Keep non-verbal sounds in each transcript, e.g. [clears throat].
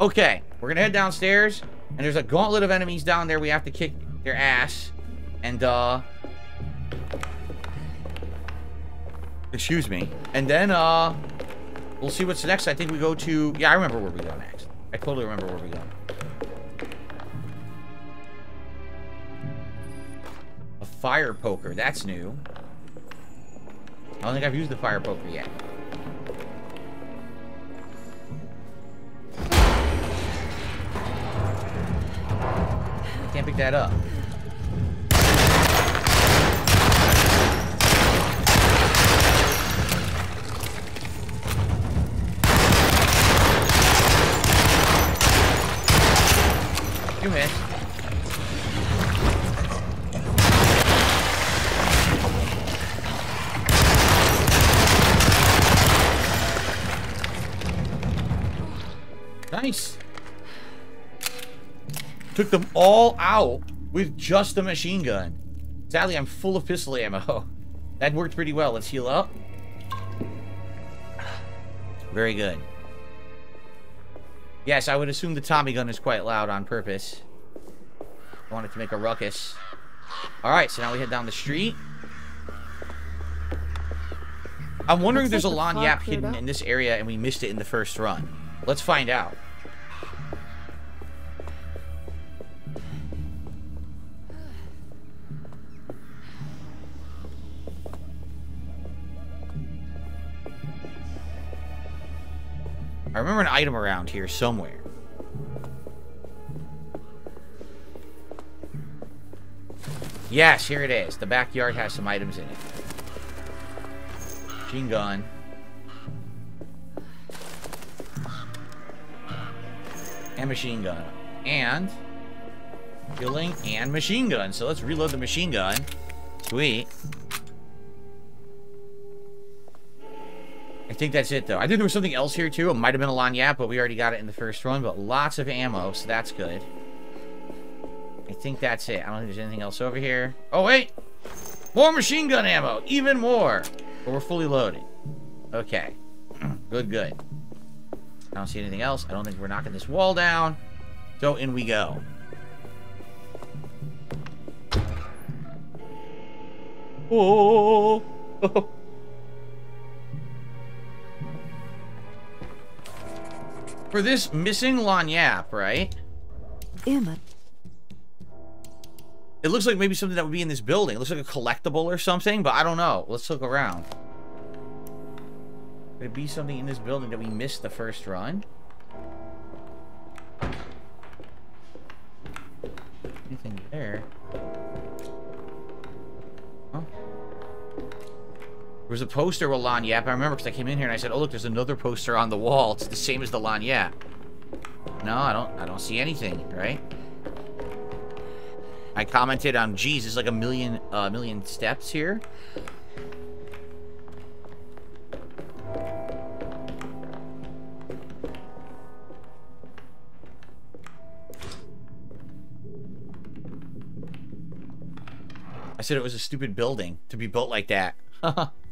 Okay, we're gonna head downstairs, and there's a gauntlet of enemies down there. We have to kick their ass, and uh, excuse me, and then uh, we'll see what's next. I think we go to. Yeah, I remember where we go next. I totally remember where we go. A fire poker. That's new. I don't think I've used the fire poker yet. Can't pick that up. You missed. Nice. Took them all out with just a machine gun. Sadly, I'm full of pistol ammo. [laughs] That worked pretty well. Let's heal up. Very good. Yes, I would assume the Tommy gun is quite loud on purpose. I wanted to make a ruckus. Alright, so now we head down the street. I'm wondering if there's a like the Lagniappe fog cleared hidden in this area and we missed it in the first run. Let's find out. I remember an item around here somewhere. Yes, here it is. The backyard has some items in it. Machine gun. And machine gun. And killing and machine gun. So let's reload the machine gun. Sweet. I think that's it, though. I think there was something else here, too. It might have been a Lagniappe, but we already got it in the first one. But lots of ammo, so that's good. I think that's it. I don't think there's anything else over here. Oh, wait! More machine gun ammo! Even more! But we're fully loaded. Okay. [clears throat] good, good. I don't see anything else. I don't think we're knocking this wall down. So in we go. Oh! [laughs] For this missing Lagniappe, right? Emma, It looks like maybe something that would be in this building. It looks like a collectible or something, but I don't know. Let's look around. Could it be something in this building that we missed the first run? Anything There was a poster with Lagniappe. I remember because I came in here and I said, "Oh look, there's another poster on the wall. It's the same as the Lagniappe." No, I don't. I don't see anything. Right? I commented on, geez, there's like a million, uh, million steps here. I said it was a stupid building to be built like that. [laughs]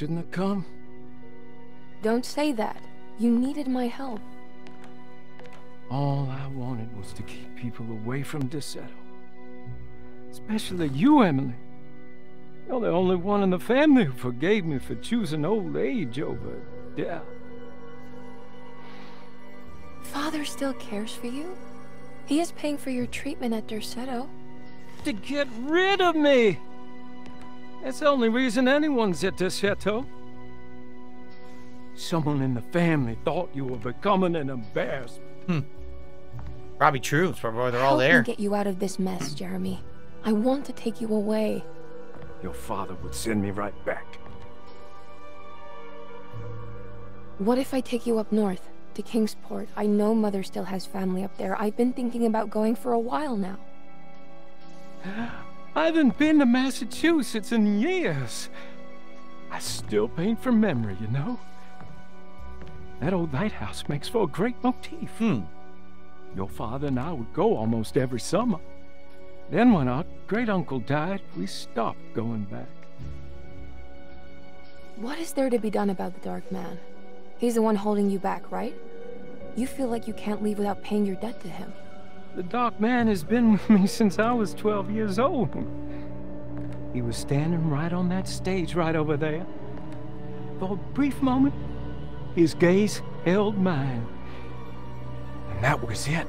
shouldn't have come. don't say that. You needed my help. All I wanted was to keep people away from Derceto. Especially you, Emily. You're the only one in the family who forgave me for choosing old age over death. Father still cares for you. He is paying for your treatment at Derceto. To get rid of me! That's the only reason anyone's at Derceto. Someone in the family thought you were becoming an embarrassment. Hmm. Probably true. It's probably why they're all Help there. me get you out of this mess, Jeremy. I want to take you away. Your father would send me right back. What if I take you up north, to Kingsport? I know Mother still has family up there. I've been thinking about going for a while now. [gasps] [gasps] I haven't been to Massachusetts in years. I still paint from memory, you know. That old lighthouse makes for a great motif. Hmm. Your father and I would go almost every summer. Then when our great uncle died, we stopped going back. What is there to be done about the Dark Man? He's the one holding you back, right? You feel like you can't leave without paying your debt to him. The Dark Man has been with me [laughs] since I was 12 years old. He was standing right on that stage right over there. For a brief moment, his gaze held mine. And that was it.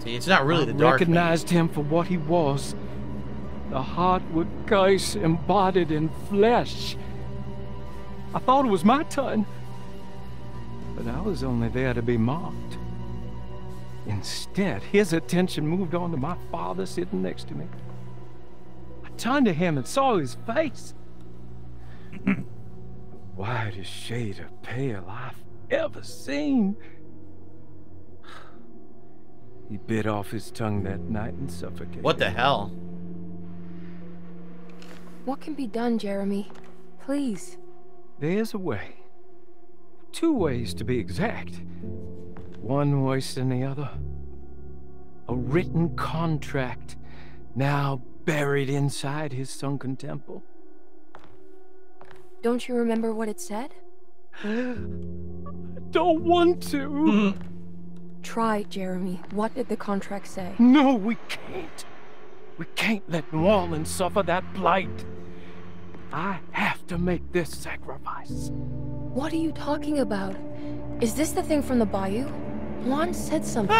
See, it's not really I the dark. recognized him for what he was. The Hartwood curse embodied in flesh. I thought it was my turn. But I was only there to be mocked. Instead, his attention moved on to my father sitting next to me. I turned to him and saw his face. [clears throat] the whitest shade of pale I've ever seen. He bit off his tongue that night and suffocated. What the hell? What can be done, Jeremy? Please. There's a way. Two ways to be exact. One worse than the other. A written contract now buried inside his sunken temple. Don't you remember what it said? [gasps] I don't want to. Mm-hmm. Try, Jeremy. What did the contract say? No, we can't. We can't let New Orleans suffer that blight. I have to make this sacrifice. What are you talking about? Is this the thing from the bayou? Juan said something.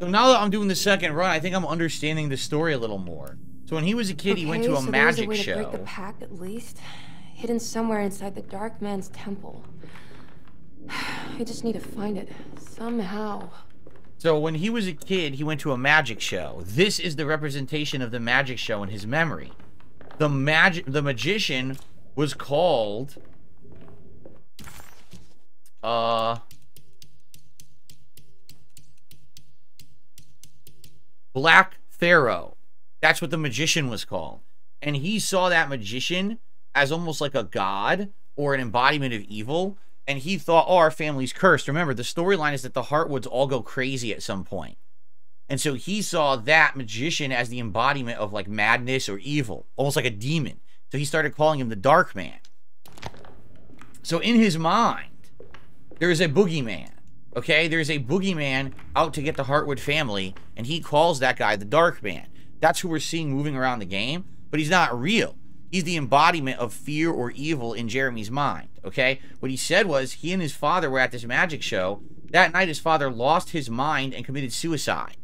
So now that I'm doing the second run, I think I'm understanding the story a little more. So when he was a kid, he went to a Okay, so magic a way show. To break the pack, at least, hidden somewhere inside the Dark Man's temple. [sighs] I just need to find it somehow. So when he was a kid, he went to a magic show. This is the representation of the magic show in his memory. The magic, the magician was called, uh, Black Pharaoh. That's what the magician was called. And he saw that magician as almost like a god or an embodiment of evil. And he thought, oh, our family's cursed. Remember, the storyline is that the Hartwoods all go crazy at some point. And so he saw that magician as the embodiment of like madness or evil, almost like a demon. So he started calling him the Dark Man. So in his mind, there is a boogeyman. Okay, there's a boogeyman out to get the Hartwood family, and he calls that guy the Dark Man. That's who we're seeing moving around the game, but he's not real. He's the embodiment of fear or evil in Jeremy's mind. Okay, what he said was he and his father were at this magic show. That night, his father lost his mind and committed suicide.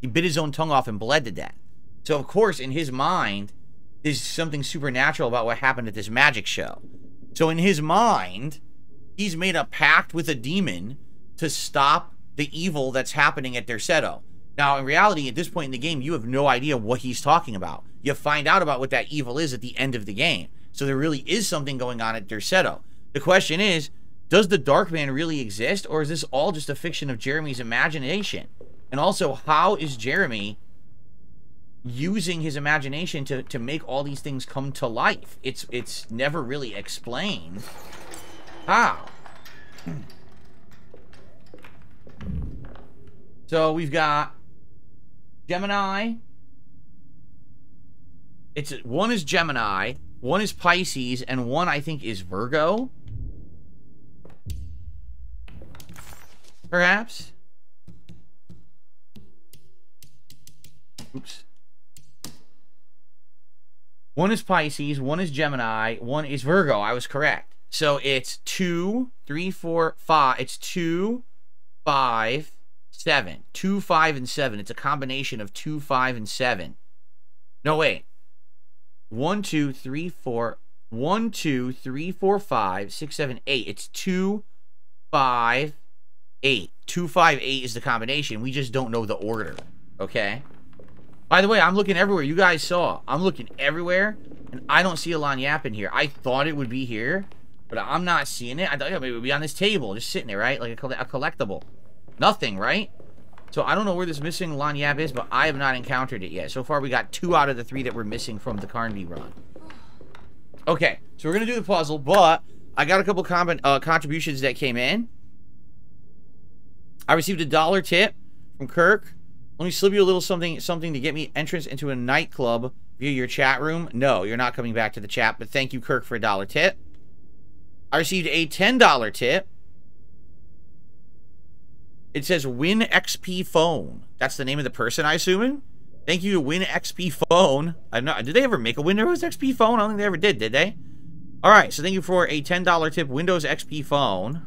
He bit his own tongue off and bled to death. So, of course, in his mind, there's something supernatural about what happened at this magic show. So, in his mind, he's made a pact with a demon to stop the evil that's happening at Derceto. Now, in reality, at this point in the game, you have no idea what he's talking about. You find out about what that evil is at the end of the game. So there really is something going on at Derceto. The question is, does the Dark Man really exist, or is this all just a fiction of Jeremy's imagination? And also, how is Jeremy using his imagination to, to make all these things come to life? It's it's never really explained. How? So we've got Gemini. It's one is Gemini, one is Pisces, and one I think is Virgo. Perhaps. Oops. One is Pisces, one is Gemini, one is Virgo. I was correct. So it's two, three, four, five. It's two, five, seven. Two, five, and seven. It's a combination of two, five, and seven. No, wait. One, two, three, four. One, two, three, four, five, six, seven, eight. It's two, five, eight. Two, five, eight is the combination. We just don't know the order. Okay? By the way, I'm looking everywhere. You guys saw. I'm looking everywhere, and I don't see a Lagniappe in here. I thought it would be here, but I'm not seeing it. I thought yeah, maybe it would be on this table, just sitting there, right? Like a, a collectible. Nothing, right? So I don't know where this missing Lagniappe is, but I have not encountered it yet. So far, we got two out of the three that were missing from the Carnby run. Okay, so we're going to do the puzzle, but I got a couple uh, contributions that came in. I received a dollar tip from Kirk. Let me slip you a little something something to get me entrance into a nightclub via your chat room. No, you're not coming back to the chat, but thank you, Kirk, for a dollar tip. I received a $10 tip. It says Win XP Phone. That's the name of the person, I assuming. Thank you to Win XP Phone. I'm not. Did they ever make a Windows XP phone? I don't think they ever did. Did they? All right. So thank you for a ten dollar tip. Windows XP phone.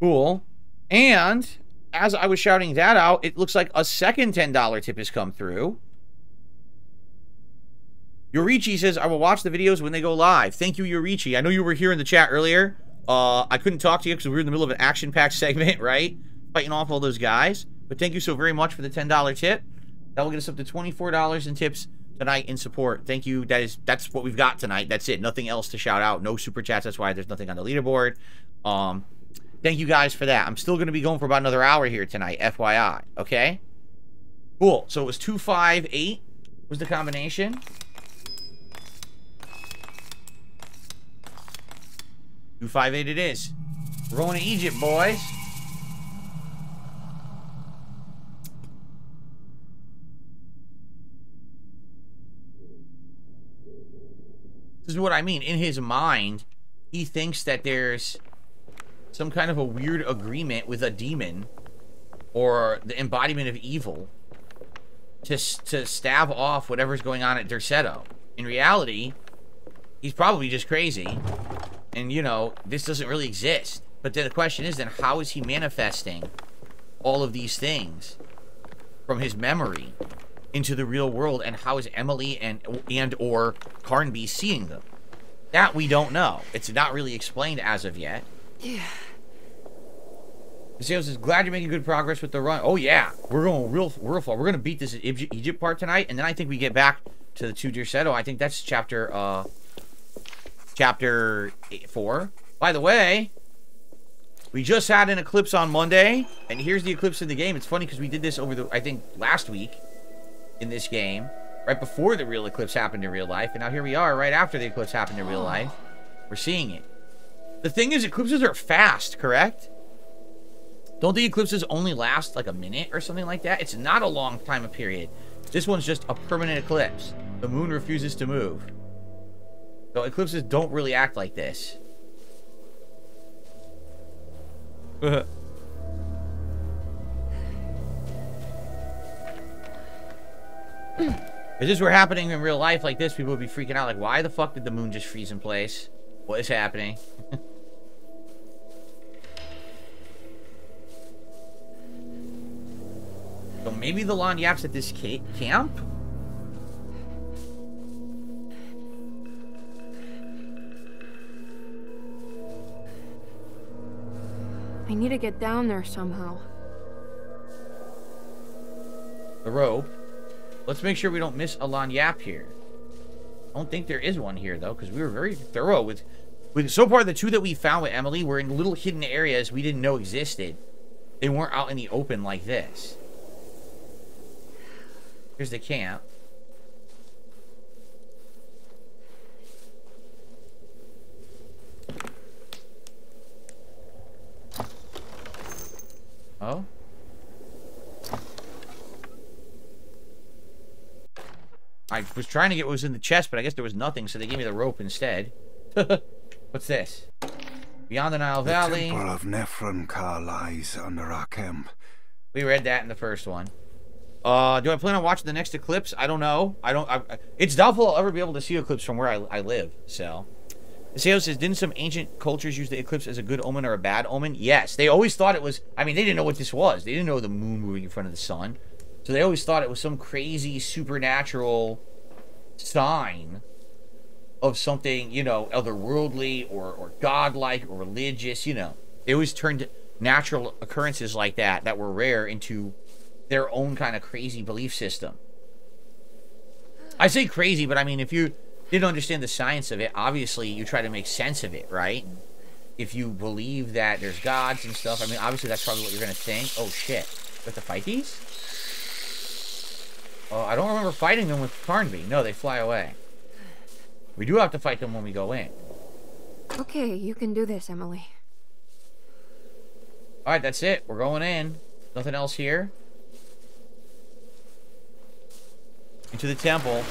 Cool. And as I was shouting that out, it looks like a second $10 tip has come through. Yorichi says, I will watch the videos when they go live. Thank you, Yorichi. I know you were here in the chat earlier. Uh, I couldn't talk to you because we were in the middle of an action-packed [laughs] segment, right? Fighting off all those guys. But thank you so very much for the $10 tip. That will get us up to $24 in tips tonight in support. Thank you. That is that's what we've got tonight. That's it. Nothing else to shout out. No super chats. That's why there's nothing on the leaderboard. Um, thank you guys for that. I'm still going to be going for about another hour here tonight, FYI. Okay? Cool. So it was 258 was the combination. 258 it is. We're going to Egypt, boys. This is what I mean. In his mind, he thinks that there's some kind of a weird agreement with a demon or the embodiment of evil to, to stave off whatever's going on at Derceto. In reality, he's probably just crazy and, you know, this doesn't really exist. But then the question is then, how is he manifesting all of these things from his memory into the real world? And how is Emily and and or Carnby seeing them? That we don't know. It's not really explained as of yet. Yeah. Sales is glad you're making good progress with the run. Oh yeah, we're going real, real far. We're gonna beat this Egypt part tonight, and then I think we get back to the two Derceto. I think that's chapter uh chapter eight, 4. By the way, we just had an eclipse on Monday, and here's the eclipse in the game. It's funny because we did this over the, I think, last week in this game, right before the real eclipse happened in real life, and now here we are right after the eclipse happened in real [gasps] life. We're seeing it. The thing is, eclipses are fast, correct? Don't the eclipses only last like a minute or something like that? It's not a long time period. This one's just a permanent eclipse. The moon refuses to move. So eclipses don't really act like this. if this were happening in real life like this, people would be freaking out. Like, why the fuck did the moon just freeze in place? What is happening? [laughs] so maybe the Lagniappe's at this camp? I need to get down there somehow. The rope. Let's make sure we don't miss a Lagniappe here. I don't think there is one here, though, because we were very thorough with... with So far, the two that we found with Emily were in little hidden areas we didn't know existed. They weren't out in the open like this. Here's the camp. Oh? I was trying to get what was in the chest, but I guess there was nothing, so they gave me the rope instead. [laughs] What's this? Beyond the Nile Valley. The temple of Neferuncar lies under our camp. We read that in the first one. Uh, do I plan on watching the next eclipse? I don't know. I don't. I, it's doubtful I'll ever be able to see eclipse from where I, I live. So, Seo says, didn't some ancient cultures use the eclipse as a good omen or a bad omen? Yes. They always thought it was, I mean, they didn't know what this was. They didn't know the moon moving in front of the sun. So they always thought it was some crazy supernatural sign of something, you know, otherworldly or, or godlike or religious, you know. They always turned natural occurrences like that, that were rare, into their own kind of crazy belief system. I say crazy, but I mean, if you didn't understand the science of it, obviously you try to make sense of it, right? If you believe that there's gods and stuff, I mean, obviously that's probably what you're going to think. Oh, shit. We have to fight these? Oh, I don't remember fighting them with Carnby. No, they fly away. We do have to fight them when we go in. Okay, you can do this, Emily. Alright, that's it. We're going in. Nothing else here. Into the temple.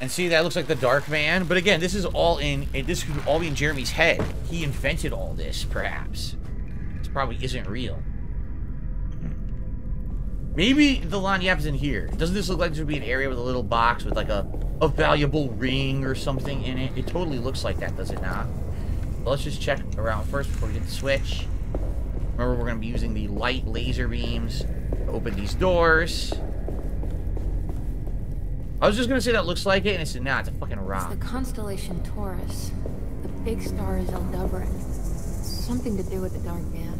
And see, that looks like the Dark Man. But again, this is all in... This could all be in Jeremy's head. He invented all this, perhaps. This probably isn't real. Maybe the Lagniappe's in here. Doesn't this look like there would be an area with a little box with like a, a valuable ring or something in it? It totally looks like that, does it not? Let's just check around first before we get the switch. Remember, we're going to be using the light laser beams to open these doors. I was just going to say that looks like it, and it's not. It's a fucking rock. It's the constellation Taurus. The big star is Aldebaran. Something to do with the Dark Man.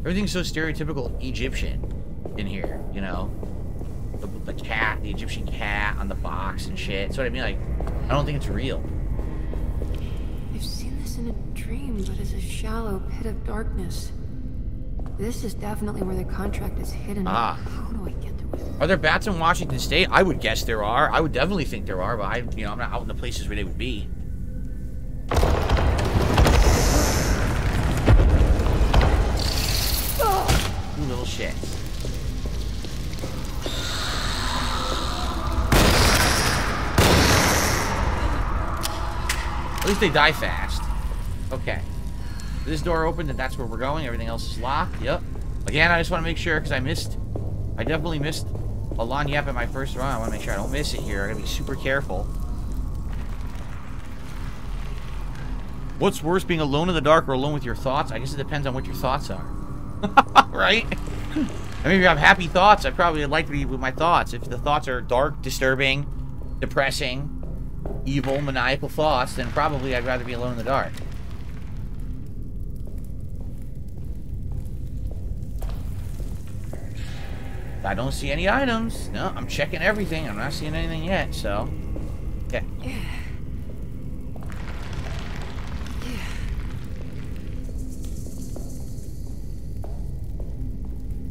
Everything's so stereotypical Egyptian in here, you know? The, the cat, the Egyptian cat on the box and shit. So what I mean, like, I don't think it's real. I've seen this in a dream, but it's a shallow pit of darkness. This is definitely where the contract is hidden. Ah. How do I get to it? Are there bats in Washington State? I would guess there are. I would definitely think there are, but I, you know, I'm not out in the places where they would be. You little shit. At least they die fast. Okay. This door opened and that's where we're going. Everything else is locked. Yep. Again, I just want to make sure because I missed. I definitely missed a Lagniappe in my first run. I want to make sure I don't miss it here. I gotta be super careful. What's worse, being alone in the dark or alone with your thoughts? I guess it depends on what your thoughts are. [laughs] right? I mean, if I have happy thoughts, I probably would like to be with my thoughts. If the thoughts are dark, disturbing, depressing, evil, maniacal thoughts, then probably I'd rather be alone in the dark. I don't see any items. No, I'm checking everything. I'm not seeing anything yet, so... Okay.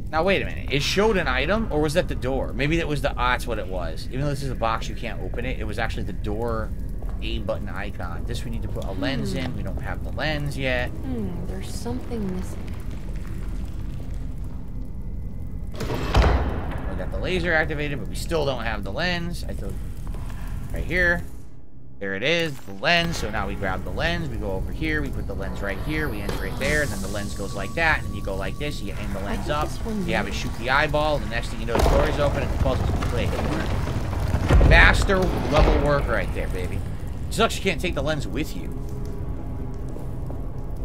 Now, wait a minute. It showed an item, or was that the door? Maybe that was the... Ah, that's what it was. Even though this is a box, you can't open it. It was actually the door A button icon. This we need to put a lens in. We don't have the lens yet. Hmm, there's something missing. We got the laser activated, but we still don't have the lens. I thought... Right here. There it is, the lens. So now we grab the lens, we go over here, we put the lens right here, we end right there, and then the lens goes like that, and you go like this, you aim the lens up, you have it shoot the eyeball, and the next thing you know, the door is open, and the puzzle's complete. Master level work right there, baby. Sucks you can't take the lens with you.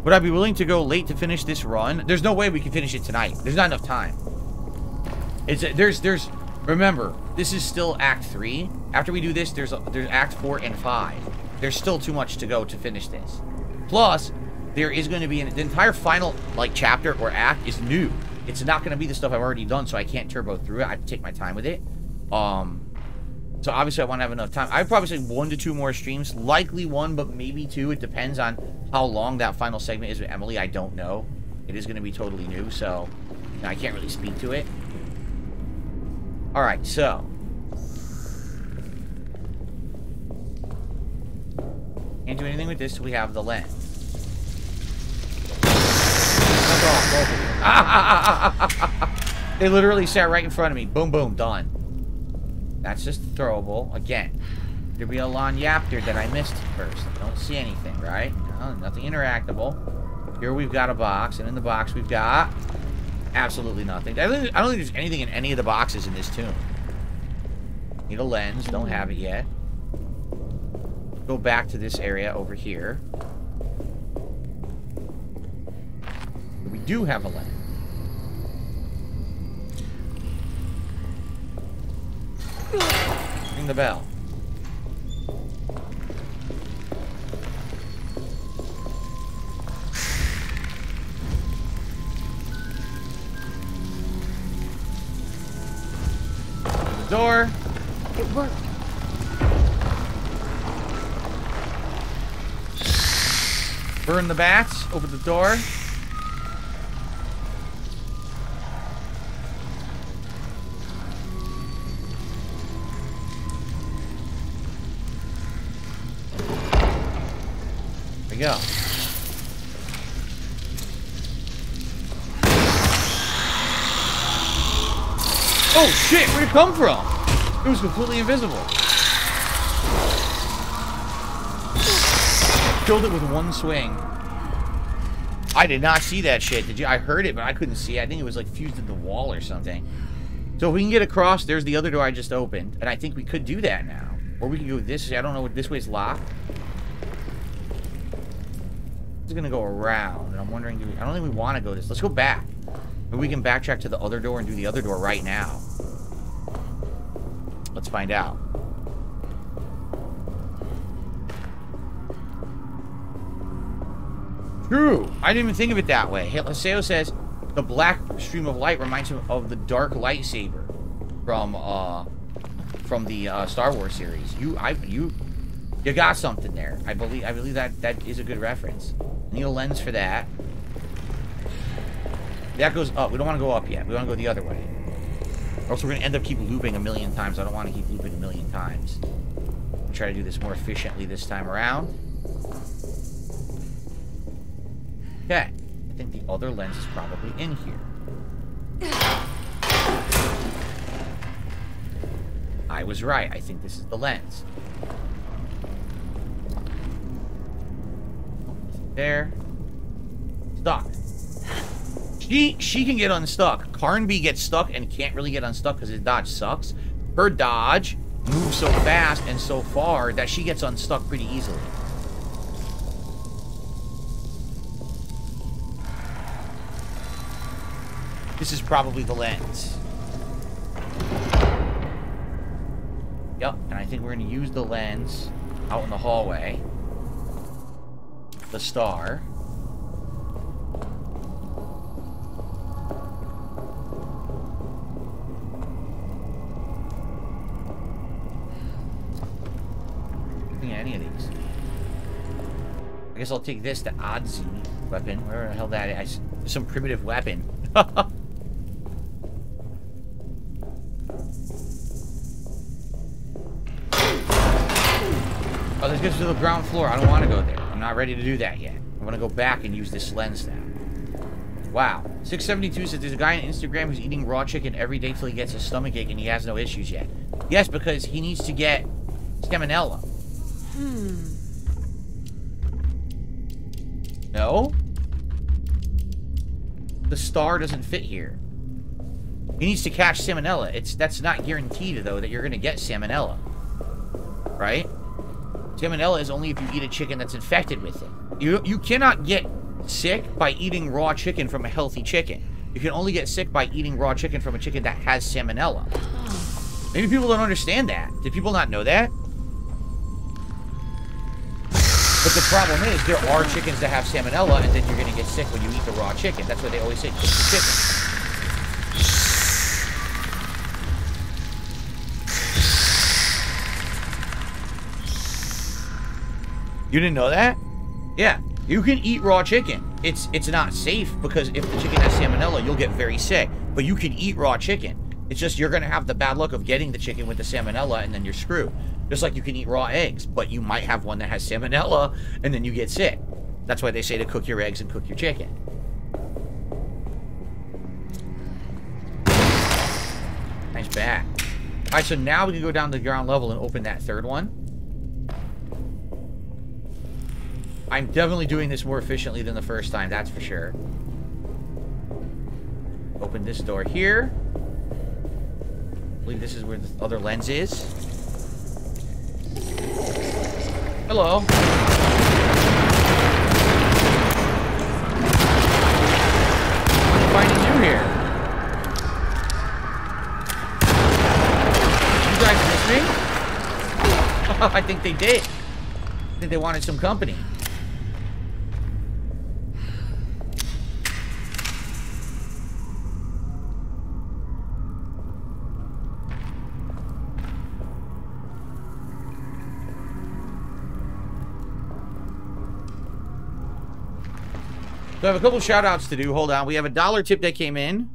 Would I be willing to go late to finish this run? There's no way we can finish it tonight. There's not enough time. It's there's there's remember this is still Act Three. After we do this, there's there's Act Four and Five. There's still too much to go to finish this. Plus, there is going to be an the entire final like chapter or act is new. It's not going to be the stuff I've already done, so I can't turbo through it. I have to take my time with it. Um, so obviously I want to have enough time. I'd probably say one to two more streams, likely one, but maybe two. It depends on how long that final segment is with Emily. I don't know. It is going to be totally new, so I can't really speak to it. Alright, so. Can't do anything with this till we have the lens. [laughs] They literally sat right in front of me. Boom, boom, done. That's just throwable. Again, there'd be a Lanyaptor that I missed first. I don't see anything, right? No, nothing interactable. Here we've got a box, and in the box we've got absolutely nothing. I don't, think, I don't think there's anything in any of the boxes in this tomb. Need a lens. Don't have it yet. Go back to this area over here. We do have a lens. Ring the bell. door. It worked. Burn the bats. Open the door. Oh shit, where'd it come from? It was completely invisible. Killed it with one swing. I did not see that shit. Did you? I heard it, but I couldn't see it. I think it was like fused in the wall or something. So if we can get across, there's the other door I just opened. And I think we could do that now. Or we can go this way. I don't know what this way's locked. It's gonna go around. And I'm wondering, do we, I don't think we want to go this. Let's go back. Maybe we can backtrack to the other door and do the other door right now. Let's find out. True. I didn't even think of it that way. Haseo says the black stream of light reminds him of the dark lightsaber from uh from the uh, Star Wars series. You I you you got something there. I believe I believe that that is a good reference. Need a lens for that. That goes up. We don't want to go up yet. We want to go the other way. Or else we're going to end up keep looping a million times. I don't want to keep looping a million times. I'll try to do this more efficiently this time around. Okay. I think the other lens is probably in here. I was right. I think this is the lens. Oh, there. Stuck. She she can get unstuck. Carnby gets stuck and can't really get unstuck because his dodge sucks. Her dodge moves so fast and so far that she gets unstuck pretty easily. This is probably the lens. Yep, and I think we're going to use the lens out in the hallway. The star. Guess I'll take this, the Oddsy weapon. Where the hell that is? Some primitive weapon. [laughs] oh, this gets to the ground floor. I don't want to go there. I'm not ready to do that yet. I'm going to go back and use this lens now. Wow. 672 says there's a guy on Instagram who's eating raw chicken every day till he gets a stomach ache and he has no issues yet. Yes, because he needs to get salmonella. Hmm. No? The star doesn't fit here. He needs to catch salmonella. It's that's not guaranteed though that you're gonna get salmonella. Right? Salmonella is only if you eat a chicken that's infected with it. You you cannot get sick by eating raw chicken from a healthy chicken. You can only get sick by eating raw chicken from a chicken that has salmonella. Maybe people don't understand that. Did people not know that? But the problem is, there are chickens that have salmonella, and then you're going to get sick when you eat the raw chicken. That's what they always say, cook the chicken. You didn't know that? Yeah, you can eat raw chicken. It's it's not safe because if the chicken has salmonella, you'll get very sick. But you can eat raw chicken. It's just you're going to have the bad luck of getting the chicken with the salmonella, and then you're screwed. Just like you can eat raw eggs, but you might have one that has salmonella, and then you get sick. That's why they say to cook your eggs and cook your chicken. Nice bat. Alright, so now we can go down to the ground level and open that third one. I'm definitely doing this more efficiently than the first time, that's for sure. Open this door here. I believe this is where the other lens is. Hello. Finding you here. You guys miss me? [laughs] I think they did. I think they wanted some company. So I have a couple shout outs to do. Hold on. We have a dollar tip that came in.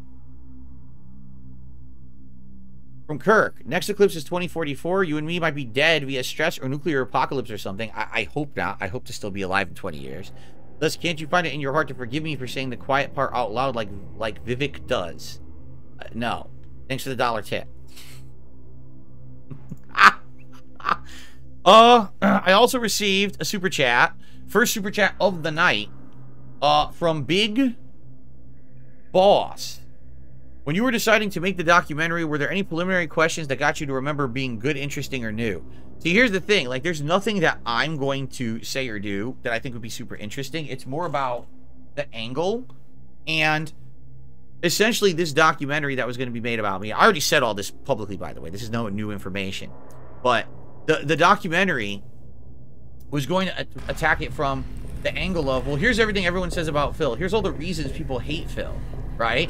From Kirk. Next eclipse is 2044. You and me might be dead via stress or nuclear apocalypse or something. I, I hope not. I hope to still be alive in 20 years. Thus, can't you find it in your heart to forgive me for saying the quiet part out loud like like Vivek does? Uh, no. Thanks for the dollar tip. [laughs] uh, I also received a super chat. First super chat of the night. Uh, from Big Boss. When you were deciding to make the documentary, were there any preliminary questions that got you to remember being good, interesting, or new? See, here's the thing. Like, there's nothing that I'm going to say or do that I think would be super interesting. It's more about the angle and essentially this documentary that was going to be made about me. I already said all this publicly, by the way. This is no new information. But the, the documentary was going to attack it from the angle of, well, here's everything everyone says about Phil. Here's all the reasons people hate Phil, right?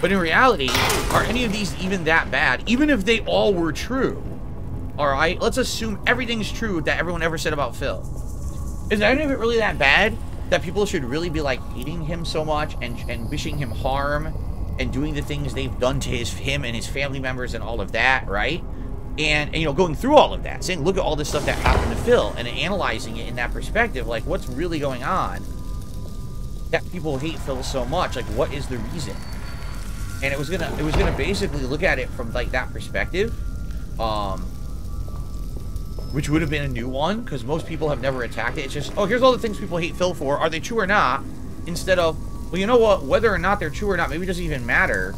But in reality, are any of these even that bad? Even if they all were true, all right? Let's assume everything's true that everyone ever said about Phil. Is any of it really that bad that people should really be like hating him so much and, and wishing him harm and doing the things they've done to his him and his family members and all of that, right? And, and, you know, going through all of that, saying, look at all this stuff that happened to Phil, and analyzing it in that perspective, like, what's really going on that people hate Phil so much? Like, what is the reason? And it was gonna, it was gonna basically look at it from like that perspective, um, which would have been a new one because most people have never attacked it. It's just, oh, here's all the things people hate Phil for. Are they true or not? Instead of, well, you know what? Whether or not they're true or not, maybe doesn't even matter,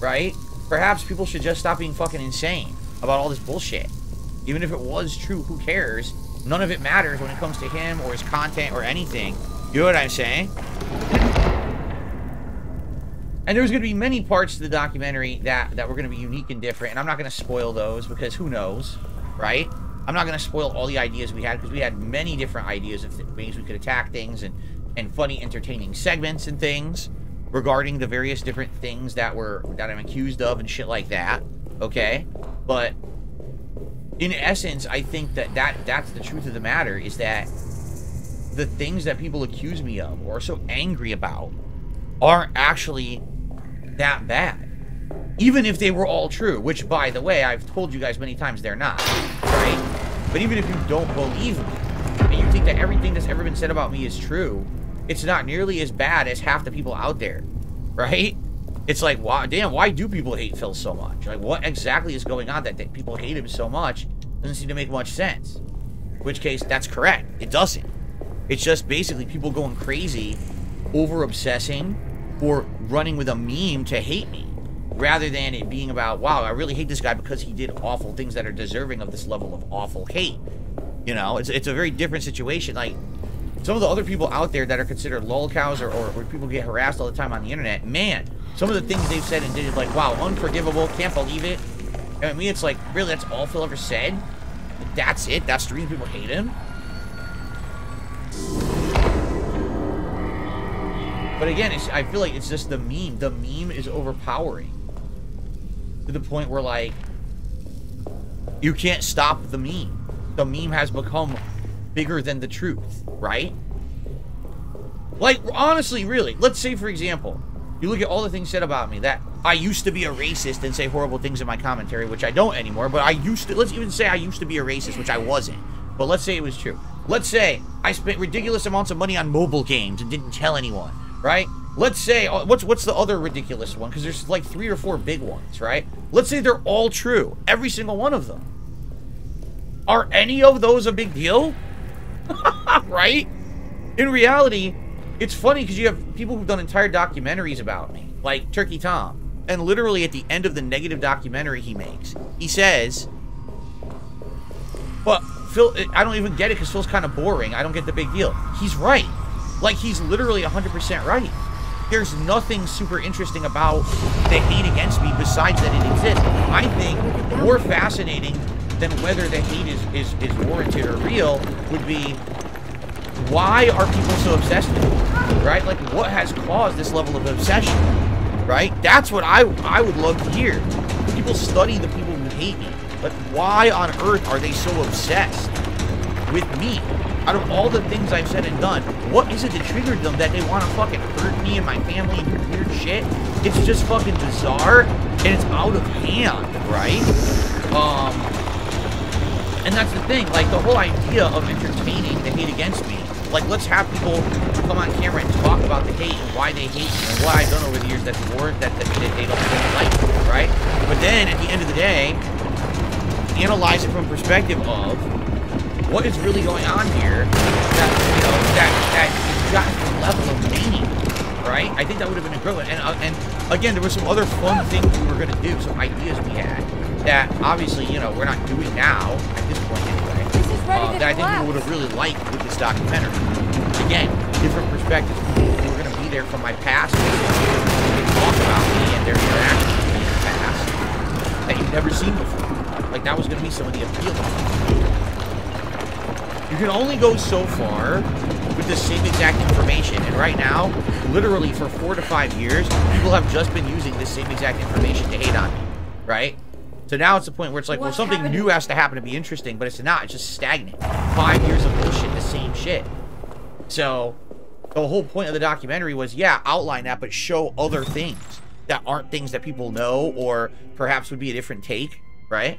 right? Perhaps people should just stop being fucking insane about all this bullshit. Even if it was true, who cares? None of it matters when it comes to him or his content or anything. You know what I'm saying? And there's going to be many parts to the documentary that, that were going to be unique and different. And I'm not going to spoil those because who knows, right? I'm not going to spoil all the ideas we had because we had many different ideas of ways we could attack things and, and funny, entertaining segments and things regarding the various different things that were that I'm accused of and shit like that. Okay, but in essence, I think that, that that's the truth of the matter is that the things that people accuse me of or are so angry about aren't actually that bad. Even if they were all true, which, by the way, I've told you guys many times they're not, right? But even if you don't believe me, and you think that everything that's ever been said about me is true, it's not nearly as bad as half the people out there, right? It's like, wow, damn, why do people hate Phil so much? Like, what exactly is going on that, people hate him so much? Doesn't seem to make much sense. In which case, that's correct. It doesn't. It's just basically people going crazy, over obsessing, or running with a meme to hate me. Rather than it being about, wow, I really hate this guy because he did awful things that are deserving of this level of awful hate. You know, it's, it's a very different situation. Like, some of the other people out there that are considered lolcows or, or, or people get harassed all the time on the internet, man, some of the things they've said and did is like, wow, unforgivable, can't believe it. I mean, it's like, really, that's all Phil ever said? That's it? That's the reason people hate him? But again, I feel like it's just the meme. The meme is overpowering. To the point where, like, you can't stop the meme. The meme has become bigger than the truth, right? Like, honestly, really, let's say, for example, you look at all the things said about me that I used to be a racist and say horrible things in my commentary, which I don't anymore, but I used to, let's even say I used to be a racist, which I wasn't. But let's say it was true. Let's say I spent ridiculous amounts of money on mobile games and didn't tell anyone, right? Let's say, uh, what's what's the other ridiculous one? Because there's like three or four big ones, right? Let's say they're all true. Every single one of them. Are any of those a big deal? [laughs] right? In reality, it's funny because you have people who've done entire documentaries about me, like Turkey Tom. And literally at the end of the negative documentary he makes, he says, Well, Phil, I don't even get it because Phil's kind of boring. I don't get the big deal. He's right. Like, he's literally 100% right. There's nothing super interesting about the hate against me besides that it exists. I think more fascinating than whether the hate is, is, is warranted or real would be why are people so obsessed with it? Right? Like, what has caused this level of obsession? Right? That's what I, I would love to hear. People study the people who hate me. But why on earth are they so obsessed with me? out of all the things I've said and done, what is it that triggered them that they want to fucking hurt me and my family and weird shit? It's just fucking bizarre and it's out of hand, right? Um, and that's the thing, like the whole idea of entertaining the hate against me. Like, let's have people come on camera and talk about the hate and why they hate and what I've done over the years that's war that, that, that they don't, like, right? But then at the end of the day, analyze it from perspective of what is really going on here that, you know, that, that got to the level of meaning, right? I think that would have been one. And, uh, and again, there were some other fun things we were going to do, some ideas we had that obviously, you know, we're not doing now at this point Uh, that I think people would have really liked with this documentary. Again, different perspectives. People were going to be there from my past, they talk about me and their interactions with me in the past that you've never seen before. Like that was going to be some of the appeal. You can only go so far with the same exact information, and right now, literally for four to five years, people have just been using this same exact information to hate on me, right? So now it's the point where it's like, well, something happening? new has to happen to be interesting, but it's not. It's just stagnant. Five years of bullshit, the same shit. So the whole point of the documentary was, yeah, outline that, but show other things that aren't things that people know or perhaps would be a different take, right?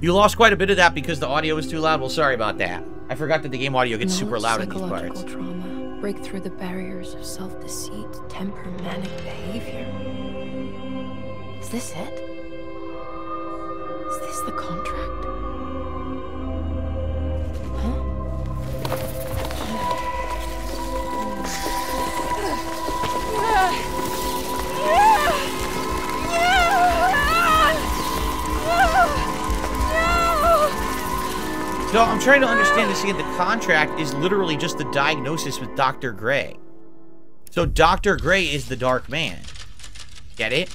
You lost quite a bit of that because the audio was too loud. Well, sorry about that. I forgot that the game audio gets No super loud in these parts. trauma. Break through the barriers of self-deceit, temper, manic behavior. Is this it? Is this the contract? Huh? No, I'm trying to understand this again. The contract is literally just the diagnosis with Dr. Gray. So Dr. Gray is the Dark Man. Get it?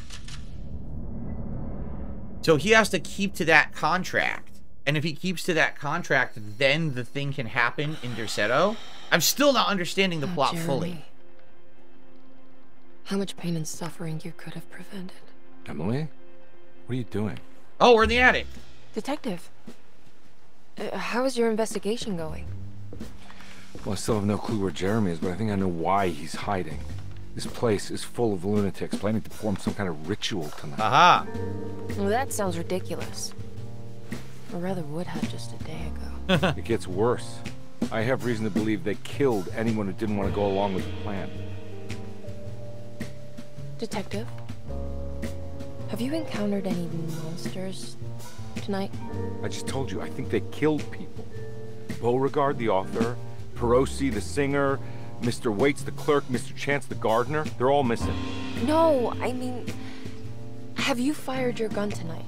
So he has to keep to that contract. And if he keeps to that contract, then the thing can happen in Derceto. I'm still not understanding the Oh, plot fully. How much pain and suffering you could have prevented. Emily? What are you doing? Oh, we're in the attic. Detective, uh, how is your investigation going? Well, I still have no clue where Jeremy is, but I think I know why he's hiding. This place is full of lunatics planning to perform some kind of ritual tonight. Aha. Well, that sounds ridiculous. Or rather would have just a day ago. [laughs] it gets worse. I have reason to believe they killed anyone who didn't want to go along with the plan. Detective, have you encountered any monsters tonight? I just told you, I think they killed people. Beauregard, the author, Perosi, the singer, Mr. Waits, the clerk, Mr. Chance, the gardener, they're all missing. No, I mean, have you fired your gun tonight?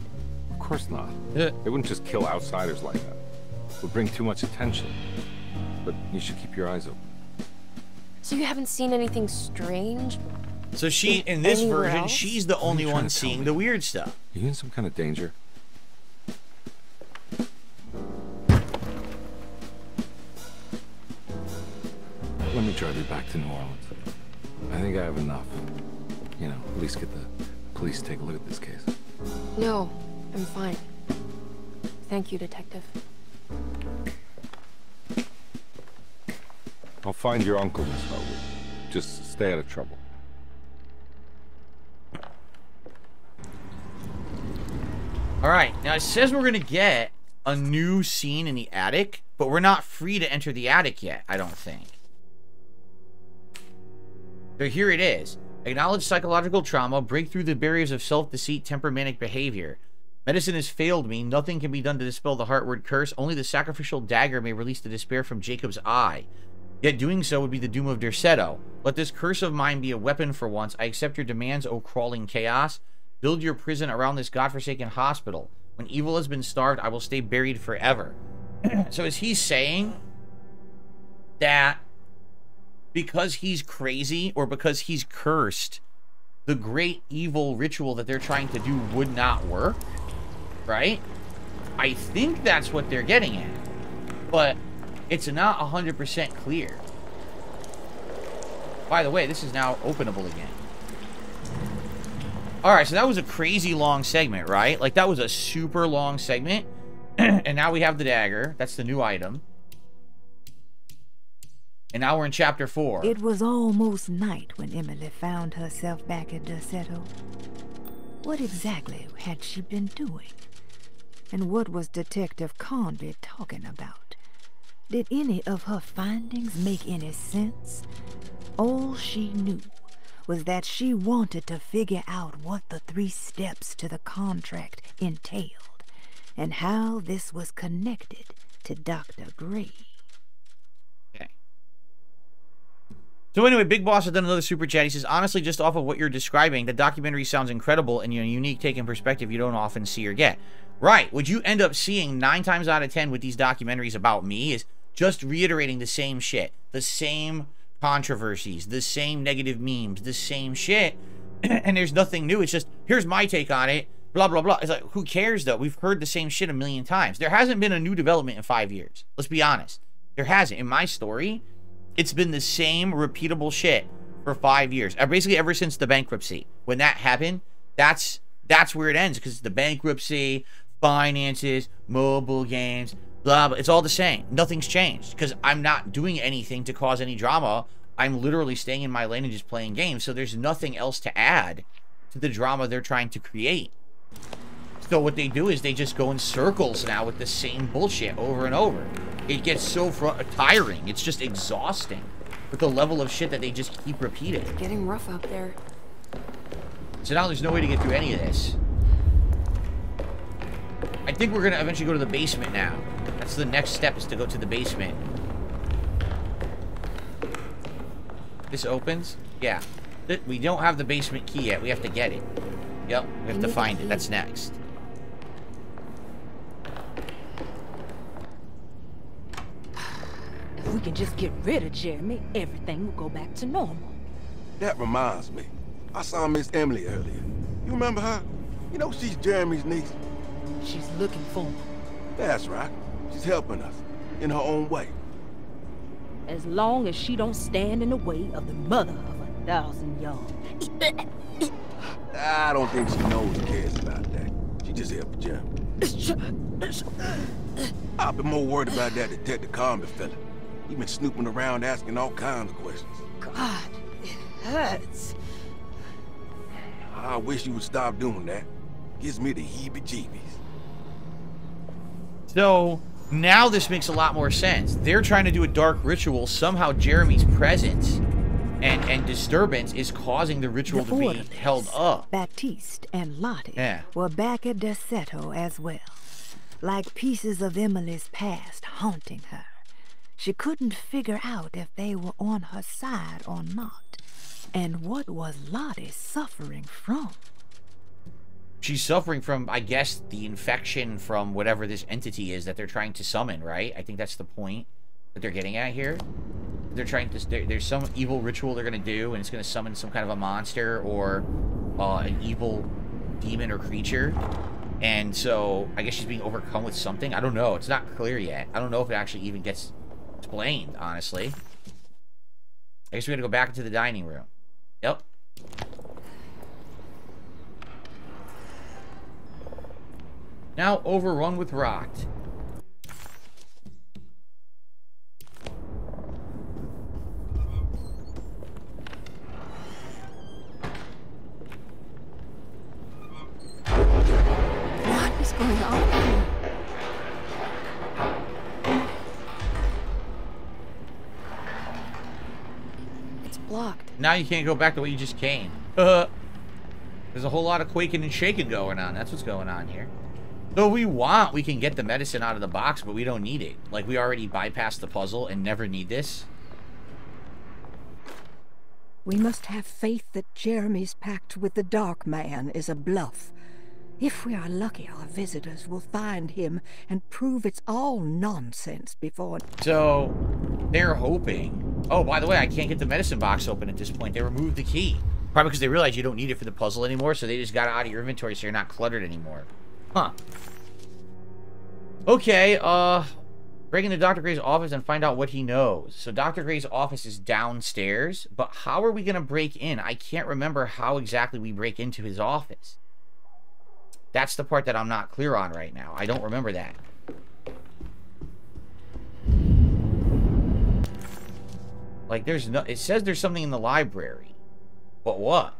Of course not. Uh, They wouldn't just kill outsiders like that. It would bring too much attention. But you should keep your eyes open. So you haven't seen anything strange? So she, in this version, else? she's the only one seeing me? the weird stuff. Are you in some kind of danger? Let me drive you back to New Orleans. I think I have enough. You know, at least get the police to take a look at this case. No, I'm fine. Thank you, Detective. I'll find your uncle, Miss Hartwood. Just stay out of trouble. All right. Now it says we're gonna get a new scene in the attic, but we're not free to enter the attic yet. I don't think. So here it is. Acknowledge psychological trauma, break through the barriers of self-deceit, temperamentic behavior. Medicine has failed me. Nothing can be done to dispel the Hartwood curse. Only the sacrificial dagger may release the despair from Jacob's eye. Yet doing so would be the doom of Derceto. Let this curse of mine be a weapon for once. I accept your demands, O crawling chaos. Build your prison around this godforsaken hospital. When evil has been starved, I will stay buried forever. [clears throat] so is he saying that because he's crazy or because he's cursed, the great evil ritual that they're trying to do would not work? Right? I think that's what they're getting at. But it's not 100% clear. By the way, this is now openable again. Alright, so that was a crazy long segment, right? Like, that was a super long segment. [clears throat] and now we have the dagger. That's the new item. And now we're in chapter 4. It was almost night when Emily found herself back at Derceto. What exactly had she been doing? And what was Detective Carnby talking about? Did any of her findings make any sense? All she knew was that she wanted to figure out what the three steps to the contract entailed and how this was connected to Dr. Gray. Okay. So anyway, Big Boss has done another super chat. He says, honestly, just off of what you're describing, the documentary sounds incredible and a unique take and perspective you don't often see or get. Right. What you end up seeing nine times out of ten with these documentaries about me is just reiterating the same shit, the same controversies, the same negative memes, the same shit. [clears throat] and there's nothing new. It's just, here's my take on it, blah, blah, blah. It's like, who cares, though? We've heard the same shit a million times. There hasn't been a new development in five years. Let's be honest. There hasn't. In my story, it's been the same repeatable shit for five years. Basically, ever since the bankruptcy. When that happened, that's that's where it ends because the bankruptcy, finances, mobile games, blah, blah. It's all the same. Nothing's changed because I'm not doing anything to cause any drama. I'm literally staying in my lane and just playing games. So there's nothing else to add to the drama they're trying to create. So what they do is they just go in circles now with the same bullshit over and over. It gets so tiring. It's just exhausting with the level of shit that they just keep repeating. It's getting rough out there. So now there's no way to get through any of this. I think we're gonna eventually go to the basement now. That's the next step is to go to the basement. This opens? Yeah. We don't have the basement key yet. We have to get it. Yep, we have to find it. That's next. We can just get rid of Jeremy, everything will go back to normal. That reminds me. I saw Miss Emily earlier. You remember her? You know she's Jeremy's niece. She's looking for him. That's right. She's helping us. In her own way. As long as she don't stand in the way of the mother of a thousand young. I don't think she knows or cares about that. She just here for Jeremy. [laughs] I've been more worried about that Detective Carnby fella. He been snooping around asking all kinds of questions. God, it hurts. I wish you would stop doing that. Gives me the heebie-jeebies. So, now this makes a lot more sense. They're trying to do a dark ritual. Somehow Jeremy's presence and, and disturbance is causing the ritual the to be held up. Baptiste and Lottie yeah. were back at Derceto as well. Like pieces of Emily's past haunting her. She couldn't figure out if they were on her side or not. And what was Lottie suffering from? She's suffering from, I guess, the infection from whatever this entity is that they're trying to summon, right? I think that's the point that they're getting at here. They're trying to, there's some evil ritual they're going to do, and it's going to summon some kind of a monster or uh, an evil demon or creature. And so, I guess she's being overcome with something. I don't know. It's not clear yet. I don't know if it actually even gets explained, honestly. I guess we gotta go back into the dining room. Yep. Now overrun with rot. What is going on? Blocked. Now you can't go back the way you just came. [laughs] There's a whole lot of quaking and shaking going on. That's what's going on here. So we want, we can get the medicine out of the box, but we don't need it. Like, we already bypassed the puzzle and never need this. We must have faith that Jeremy's pact with the Dark Man is a bluff. If we are lucky, our visitors will find him and prove it's all nonsense before... So, they're hoping... Oh, by the way, I can't get the medicine box open at this point. They removed the key. Probably because they realized you don't need it for the puzzle anymore, so they just got it out of your inventory so you're not cluttered anymore. Huh. Okay, uh... Break into Dr. Gray's office and find out what he knows. So Dr. Gray's office is downstairs, but how are we going to break in? I can't remember how exactly we break into his office. That's the part that I'm not clear on right now. I don't remember that. Like, there's no... It says there's something in the library. But what?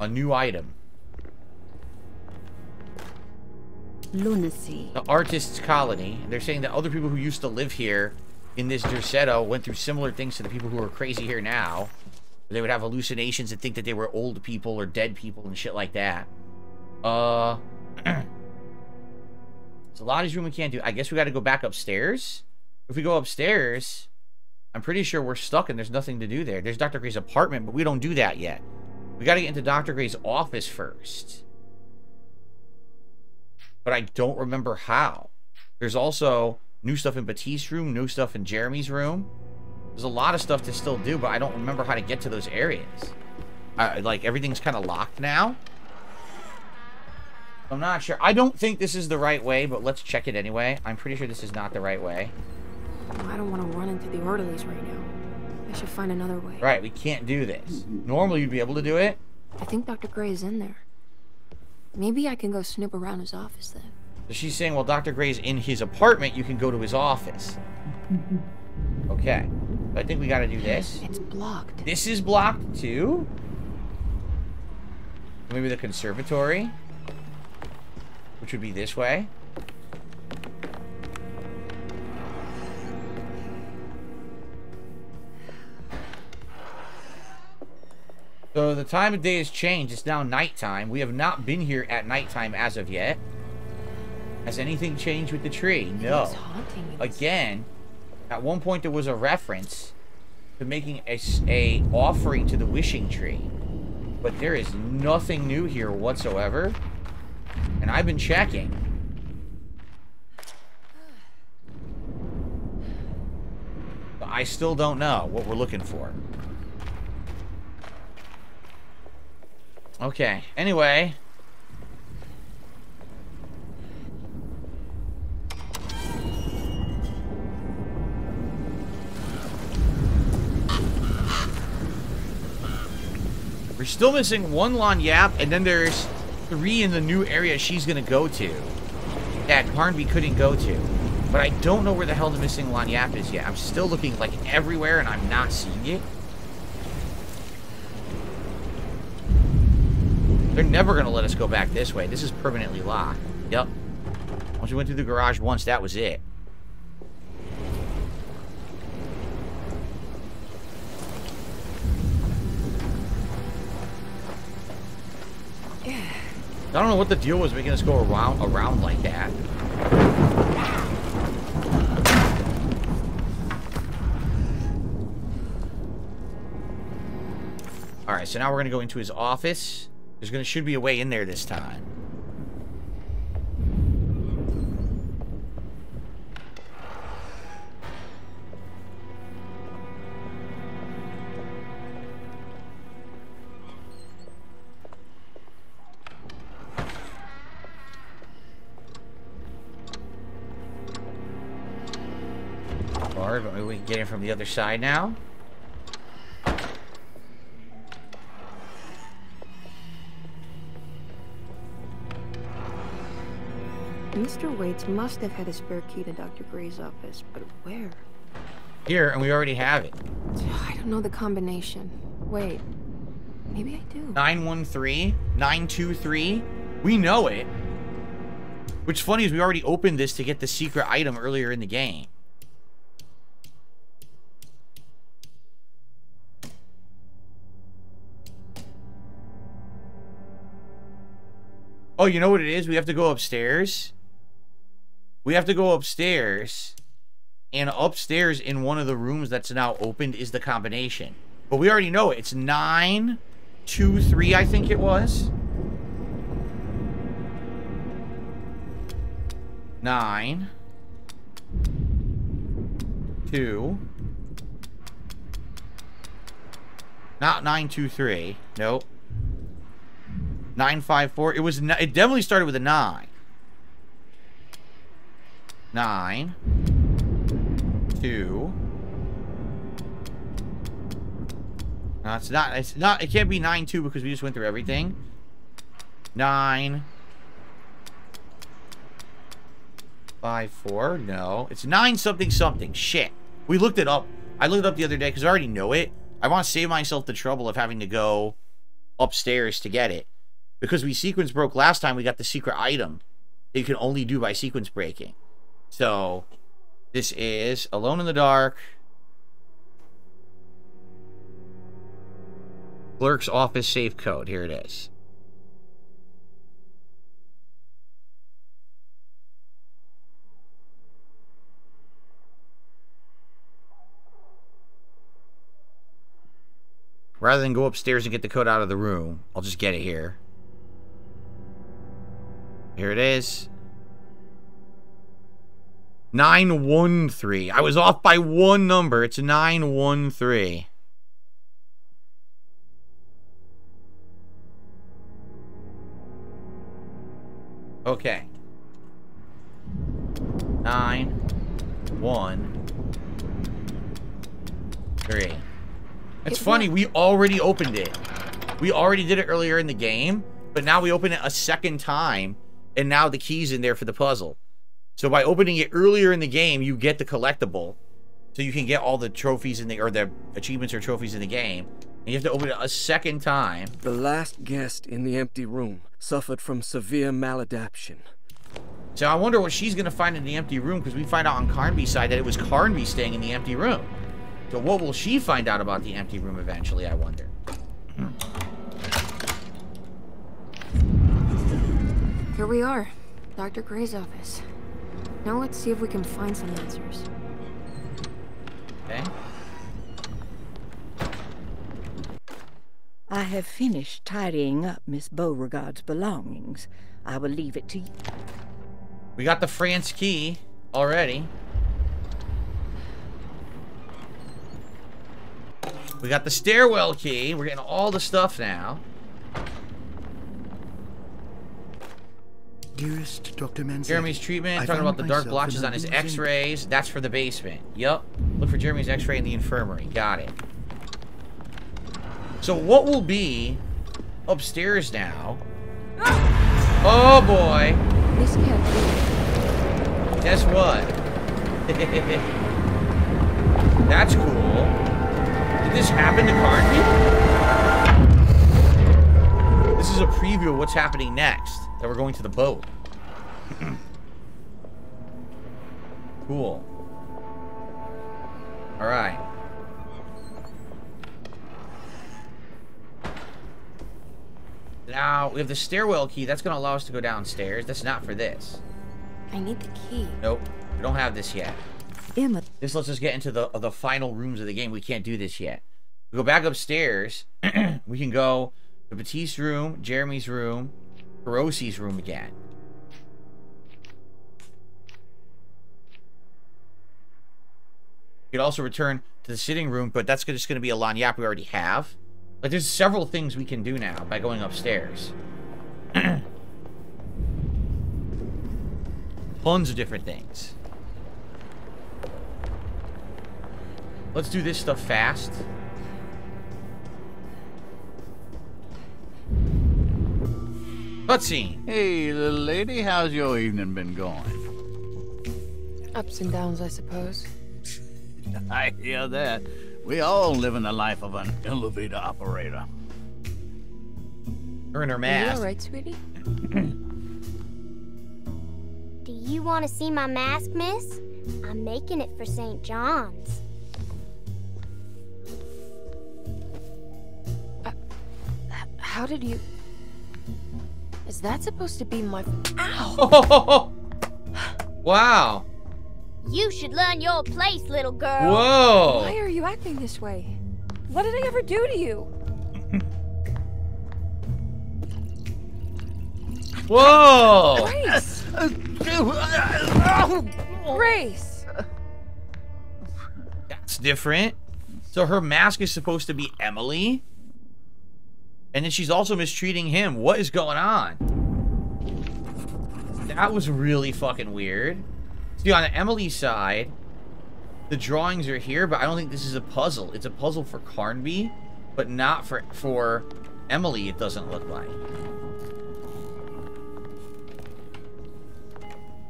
A new item. Lunacy. The artist's colony. They're saying that other people who used to live here in this Derceto went through similar things to the people who are crazy here now. They would have hallucinations and think that they were old people or dead people and shit like that. Uh... [clears throat] It's a lot of room we can't do. I guess we got to go back upstairs. If we go upstairs, I'm pretty sure we're stuck and there's nothing to do there. There's Dr. Gray's apartment, but we don't do that yet. We got to get into Dr. Gray's office first. But I don't remember how. There's also new stuff in Baptiste's room, new stuff in Jeremy's room. There's a lot of stuff to still do, but I don't remember how to get to those areas. Uh, like, everything's kind of locked now. I'm not sure. I don't think this is the right way, but let's check it anyway. I'm pretty sure this is not the right way. I don't want to run into the orderlies right now. I should find another way. Right, we can't do this. Normally you'd be able to do it. I think Dr. Gray is in there. Maybe I can go snoop around his office then. So she's saying, well, Dr. Gray's in his apartment, you can go to his office. Okay. I think we gotta do this. It's blocked. This is blocked too? Maybe the conservatory? Which would be this way. So the time of day has changed. It's now nighttime. We have not been here at nighttime as of yet. Has anything changed with the tree? No. Again, at one point there was a reference to making a, a offering to the wishing tree. But there is nothing new here whatsoever. And I've been checking. But I still don't know what we're looking for. Okay, anyway. We're still missing one Lagniappe, and then there's three in the new area she's gonna go to. That Carnby couldn't go to. But I don't know where the hell the missing Lagniappe is yet. I'm still looking like everywhere and I'm not seeing it. They're never gonna let us go back this way. This is permanently locked. Yep. Once we went through the garage once, that was it. I don't know what the deal was making us go around around like that. Alright, so now we're gonna go into his office. There's gonna should be a way in there this time. Get in from the other side now. Mr. Waits must have had a spare key to Dr. Gray's office, but where? Here, and we already have it. I don't know the combination. Wait, maybe I do. 913, 923. We know it. Which funny is we already opened this to get the secret item earlier in the game. Oh, you know what it is? We have to go upstairs. We have to go upstairs. And upstairs in one of the rooms that's now opened is the combination. But we already know it. It's 9, 2, 3, I think it was. 9, 2, not 9, 2, 3. Nope. 954. It was. It definitely started with a 9. 9. 2. No, it's not. It's not. It can't be 9 2 because we just went through everything. 9. 5 4. No. It's 9 something something. Shit. We looked it up. I looked it up the other day because I already know it. I want to save myself the trouble of having to go upstairs to get it. Because we sequence broke last time, we got the secret item that you can only do by sequence breaking. So, this is Alone in the Dark. Clerk's office safe code. Here it is. Rather than go upstairs and get the code out of the room, I'll just get it here. Here it is. 913. I was off by one number. It's 913. Okay. Nine, one, three. It's funny, we already opened it. We already did it earlier in the game, but now we open it a second time, and now the key's in there for the puzzle. So by opening it earlier in the game, you get the collectible. So you can get all the trophies in the, or the achievements or trophies in the game. And you have to open it a second time. The last guest in the empty room suffered from severe maladaption. So I wonder what she's going to find in the empty room, because we find out on Carnby's side that it was Carnby staying in the empty room. So what will she find out about the empty room eventually, I wonder? Here we are. Dr. Gray's office. Now let's see if we can find some answers. Okay. I have finished tidying up Miss Beauregard's belongings. I will leave it to you. We got the France key already. We got the stairwell key. We're getting all the stuff now. Dearest Dr. Manson. Jeremy's treatment, I talking about the dark blotches on his x-rays. That's for the basement. Yup. Look for Jeremy's x-ray in the infirmary. Got it. So what will be upstairs now? Oh boy. This can't Guess what? [laughs] That's cool. Did this happen to Carnby? This is a preview of what's happening next. That we're going to the boat. cool. Alright. Now, we have the stairwell key. That's going to allow us to go downstairs. That's not for this. I need the key. Nope. We don't have this yet. Emma, This lets us get into the the final rooms of the game. We can't do this yet. We go back upstairs. [clears throat] we can go to Baptiste's room, Jeremy's room, Hiroshi's room again. We could also return to the sitting room, but that's just going to be a lagniappe we already have. Like, there's several things we can do now by going upstairs. [clears throat] Tons of different things. Let's do this stuff fast. Cutscene. Hey, little lady, how's your evening been going? Ups and downs, I suppose. [laughs] I hear that. We all live in the life of an elevator operator. Her in her Are you mask. alright, sweetie? [clears throat] Do you want to see my mask, miss? I'm making it for St. John's. Uh, how did you... Is that supposed to be my... Ow! [laughs] wow. You should learn your place, little girl. Whoa. Why are you acting this way? What did I ever do to you? Whoa. Grace! Grace! That's different. So her mask is supposed to be Emily? And then she's also mistreating him. What is going on? That was really fucking weird. See, on Emily's side, the drawings are here, but I don't think this is a puzzle. It's a puzzle for Carnby, but not for for Emily, it doesn't look like.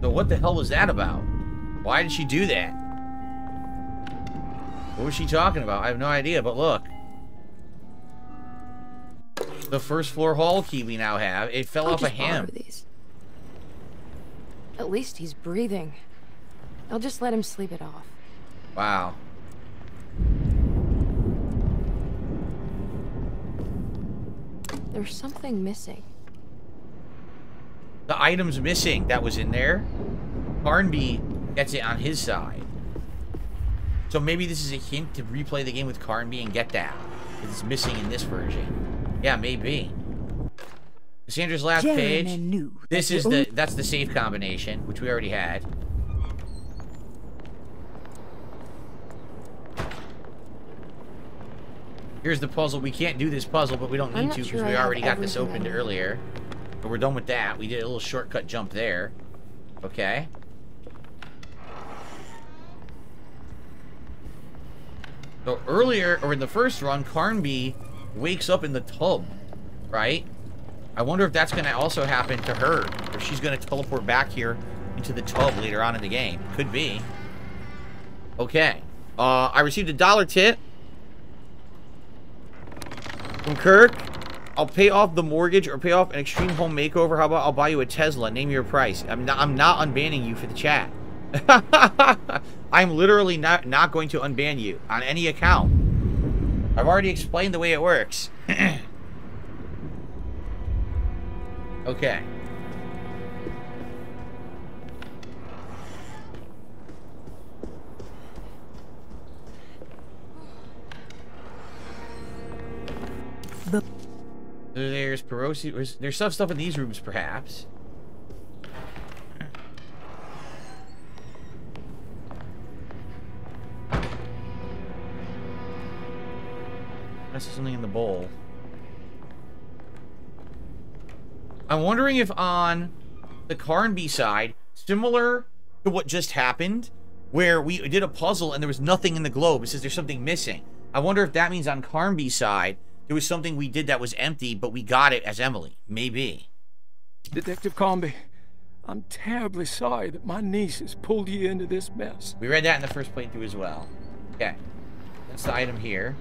So what the hell was that about? Why did she do that? What was she talking about? I have no idea, but look. The first floor hall key we now have, it fell I'll off a him. These. At least he's breathing. I'll just let him sleep it off. Wow. There's something missing. The item's missing that was in there. Carnby gets it on his side. So maybe this is a hint to replay the game with Carnby and get that. It's missing in this version. Yeah, maybe. Cassandra's last Jeremy page. knew This is the the only- that's the save combination, which we already had. Here's the puzzle. We can't do this puzzle, but we don't need to because sure we have already got this opened need. earlier. But we're done with that. We did a little shortcut jump there. Okay. So earlier, or in the first run, Carnby wakes up in the tub, right? I wonder if that's going to also happen to her. Or she's going to teleport back here into the tub later on in the game. Could be. Okay. Uh, I received a dollar tip from Kirk. I'll pay off the mortgage or pay off an extreme home makeover. How about I'll buy you a Tesla? Name your price. I'm not, I'm not unbanning you for the chat. [laughs] I'm literally not, not going to unban you on any account. I've already explained the way it works. [clears throat] okay. The There's Perosi. There's, there's stuff stuff in these rooms, perhaps. I That's something in the bowl. I'm wondering if on the Carnby side, similar to what just happened, where we did a puzzle and there was nothing in the globe. It says there's something missing. I wonder if that means on Carnby's side, there was something we did that was empty, but we got it as Emily. Maybe. Detective Carnby, I'm terribly sorry that my niece has pulled you into this mess. We read that in the first playthrough as well. Okay. That's the item here.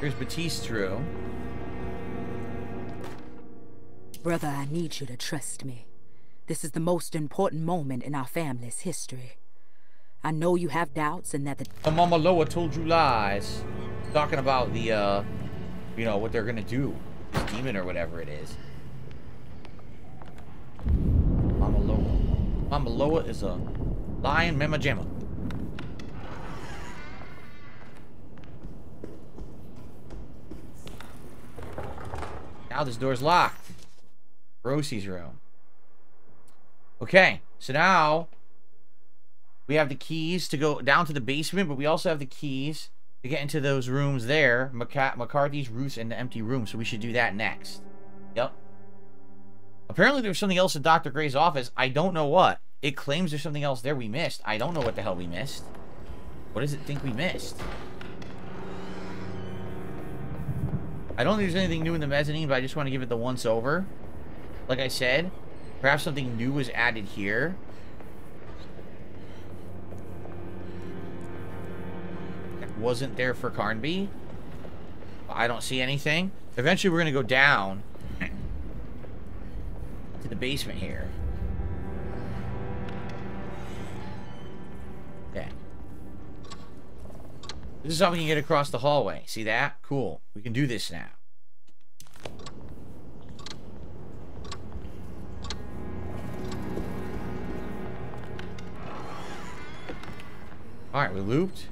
Here's Baptiste's room. Brother, I need you to trust me. This is the most important moment in our family's history. I know you have doubts and that the Oh, Mama Loa told you lies. Talking about the, uh, you know, what they're gonna do. This demon or whatever it is. Mama Loa. Mama Loa is a lion mama jamma. Now this door's locked. Rosie's room. Okay, so now we have the keys to go down to the basement, but we also have the keys to get into those rooms there. McCa McCarthy's, Ruth's, and the empty room, so we should do that next. Yep. Apparently there's something else in Dr. Gray's office. I don't know what. It claims there's something else there we missed. I don't know what the hell we missed. What does it think we missed? I don't think there's anything new in the mezzanine, but I just want to give it the once over. Like I said, perhaps something new was added here. That wasn't there for Carnby. I don't see anything. Eventually, we're going to go down to the basement here. This is how we can get across the hallway. See that? Cool. We can do this now. Alright, we looped.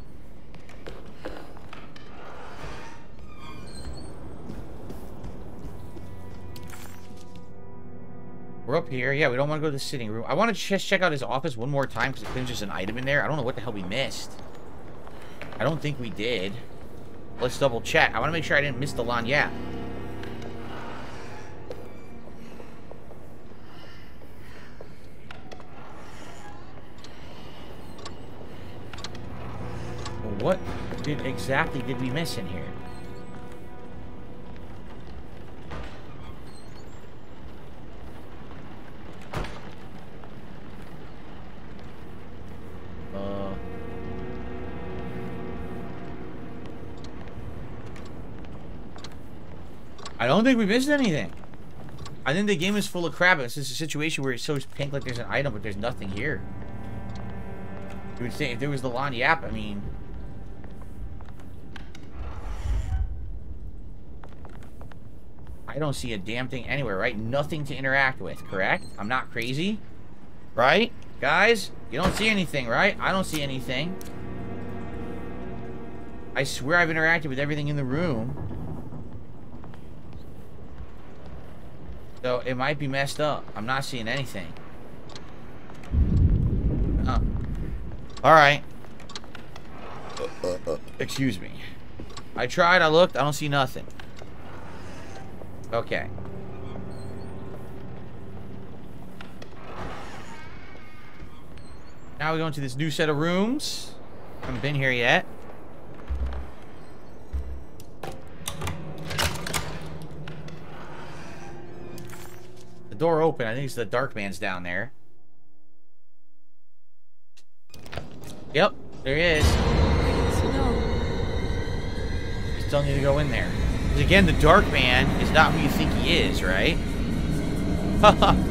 We're up here. Yeah, we don't want to go to the sitting room. I want to just check out his office one more time because there's just an item in there. I don't know what the hell we missed. I don't think we did. Let's double check. I want to make sure I didn't miss the lagniappe. What did exactly did we miss in here? Don't think we missed anything. I think the game is full of crap. It's just a situation where it shows pink like there's an item, but there's nothing here. You would say if there was the lagniappe, I mean... I don't see a damn thing anywhere, right? Nothing to interact with, correct? I'm not crazy, right? Guys, you don't see anything, right? I don't see anything. I swear I've interacted with everything in the room. So it might be messed up. I'm not seeing anything. Alright. Uh, uh, uh, excuse me. I tried, I looked, I don't see nothing. Okay. Now we go into this new set of rooms. Haven't been here yet. Open. I think it's the dark man's down there. Yep, there he is. You still need to go in there. Because again, the dark man is not who you think he is, right? [laughs] Haha.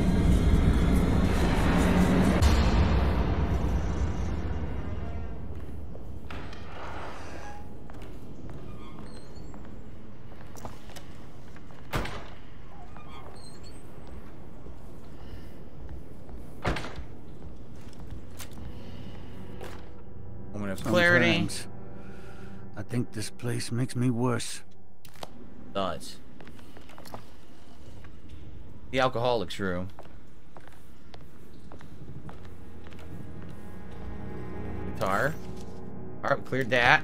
Place makes me worse. Does. The alcoholic's room. Guitar. Alright, we cleared that.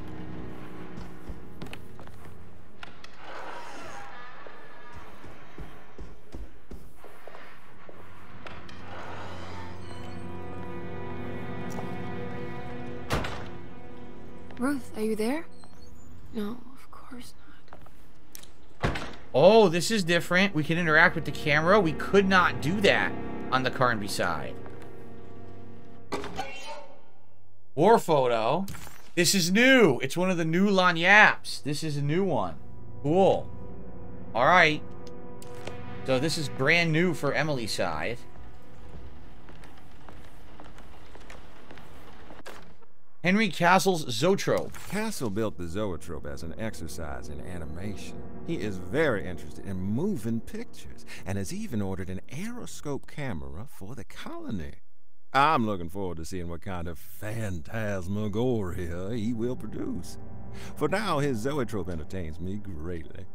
Ruth, are you there? No, of course not. Oh, this is different. We can interact with the camera. We could not do that on the Carnby side. War photo. This is new. It's one of the new lagniappes. This is a new one. Cool. All right. So this is brand new for Emily's side. Henry Castle's Zoetrope. Castle built the zoetrope as an exercise in animation. He is very interested in moving pictures and has even ordered an aeroscope camera for the colony. I'm looking forward to seeing what kind of phantasmagoria he will produce. For now, his zoetrope entertains me greatly.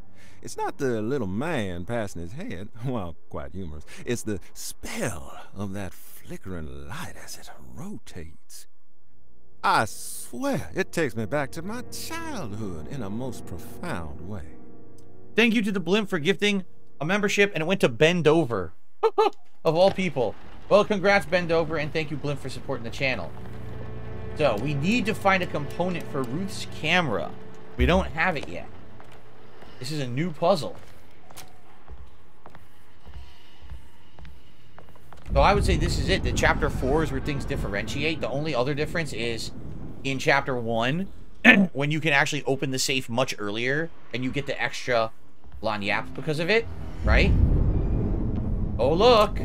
It's not the little man passing his head, [laughs] while quite humorous. It's the spell of that flickering light as it rotates. I swear, it takes me back to my childhood in a most profound way. Thank you to the Blimp for gifting a membership, and it went to Ben Dover. [laughs] of all people. Well, congrats, Ben Dover, and thank you, Blimp, for supporting the channel. So, we need to find a component for Ruth's camera. We don't have it yet. This is a new puzzle. So I would say this is it. The chapter 4 is where things differentiate. The only other difference is in chapter 1, [clears throat] when you can actually open the safe much earlier, and you get the extra lagniappe because of it, right? Oh, look!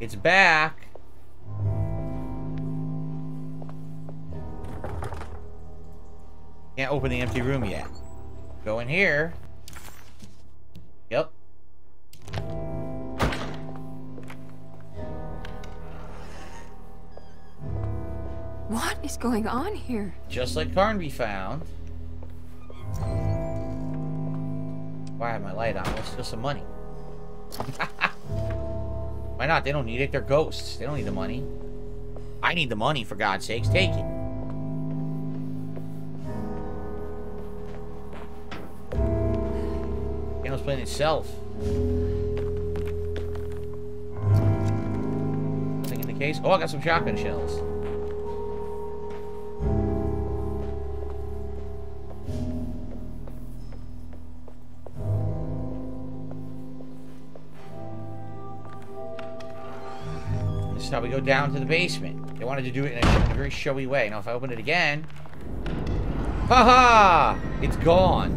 It's back. Can't open the empty room yet. Go in here. What is going on here? Just like Carnby found. Why have my light on? Let's steal some money. [laughs] Why not? They don't need it. They're ghosts. They don't need the money. I need the money, for God's sakes. Take it. Piano's playing itself. Nothing in the case. Oh, I got some shotgun shells. Is how we go down to the basement. They wanted to do it in a, in a very showy way. Now, if I open it again... Haha! -ha! It's gone.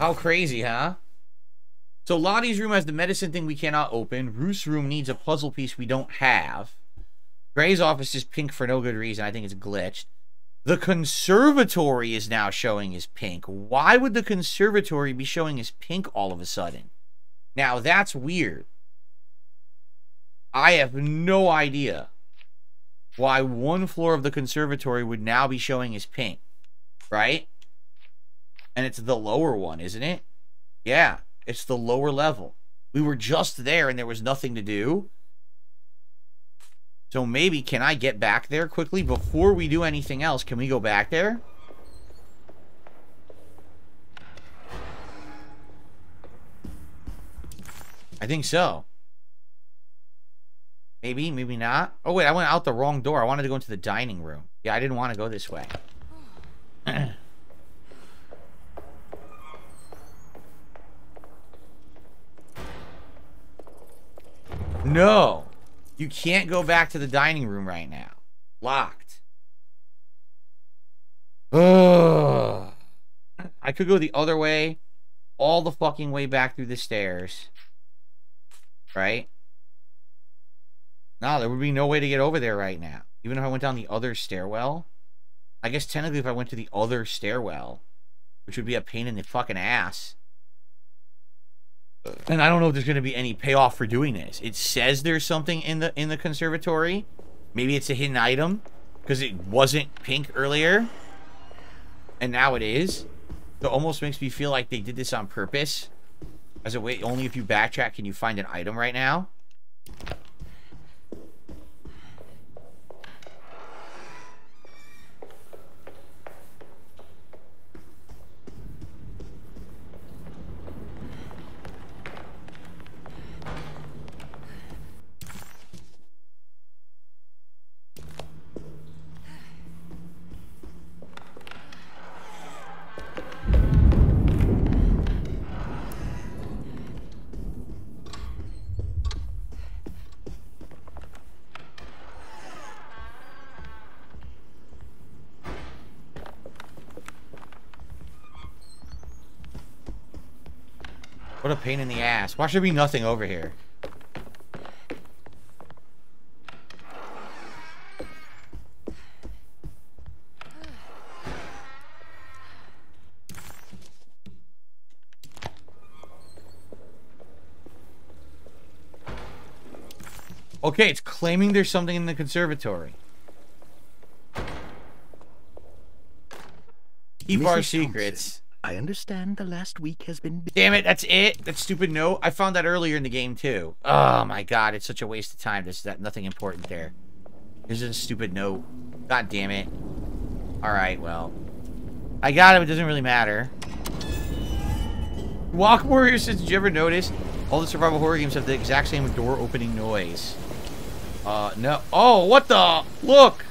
How crazy, huh? So Lottie's room has the medicine thing we cannot open. Ruth's room needs a puzzle piece we don't have. Gray's office is pink for no good reason. I think it's glitched. The conservatory is now showing as pink. Why would the conservatory be showing as pink all of a sudden? Now, that's weird. I have no idea why one floor of the conservatory would now be showing as pink. Right? And it's the lower one, isn't it? Yeah, it's the lower level. We were just there and there was nothing to do. So maybe, can I get back there quickly before we do anything else? Can we go back there? I think so. Maybe, maybe not. Oh, wait, I went out the wrong door. I wanted to go into the dining room. Yeah, I didn't want to go this way. [clears throat] no! You can't go back to the dining room right now. Locked. Ugh. [sighs] I could go the other way, all the fucking way back through the stairs. Right? No, there would be no way to get over there right now. Even if I went down the other stairwell. I guess technically if I went to the other stairwell, which would be a pain in the fucking ass. And I don't know if there's going to be any payoff for doing this. It says there's something in the in the conservatory. Maybe it's a hidden item because it wasn't pink earlier. And now it is. So it almost makes me feel like they did this on purpose. As a way, only if you backtrack can you find an item right now. Pain in the ass. Why should there be nothing over here? Okay, it's claiming there's something in the conservatory. Keep Mrs. our secrets. I understand the last week has been... Damn it, that's it? That stupid note? I found that earlier in the game, too. Oh, my God, it's such a waste of time. There's that nothing important there. There's a stupid note. God damn it. Alright, well. I got it, it doesn't really matter. Walk Warrior says, did you ever notice all the survival horror games have the exact same door opening noise? Uh, no. Oh, what the? Look!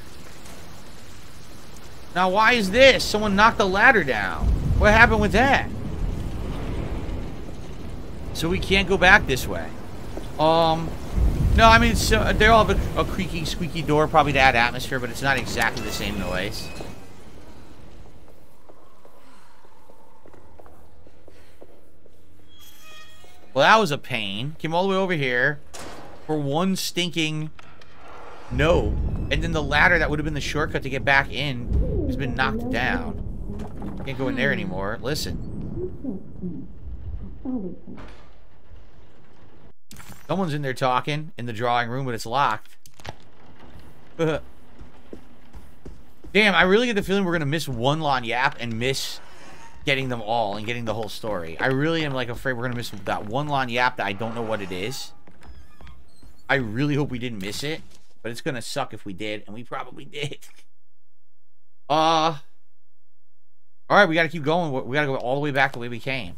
Now, why is this? Someone knocked the ladder down. What happened with that? So we can't go back this way. Um, no, I mean, so they all have a, a creaky, squeaky door, probably to add atmosphere, but it's not exactly the same noise. Well, that was a pain. Came all the way over here for one stinking no. And then the ladder that would have been the shortcut to get back in has been knocked down. Can't go in there anymore. Listen. Someone's in there talking in the drawing room, but it's locked. [laughs] Damn, I really get the feeling we're going to miss one Lagniappe and miss getting them all and getting the whole story. I really am like afraid we're gonna miss that one lagniappe that I don't know what it is. I really hope we didn't miss it, but it's gonna suck if we did, and we probably did. [laughs] Uh. All right, we gotta keep going. We gotta go all the way back the way we came,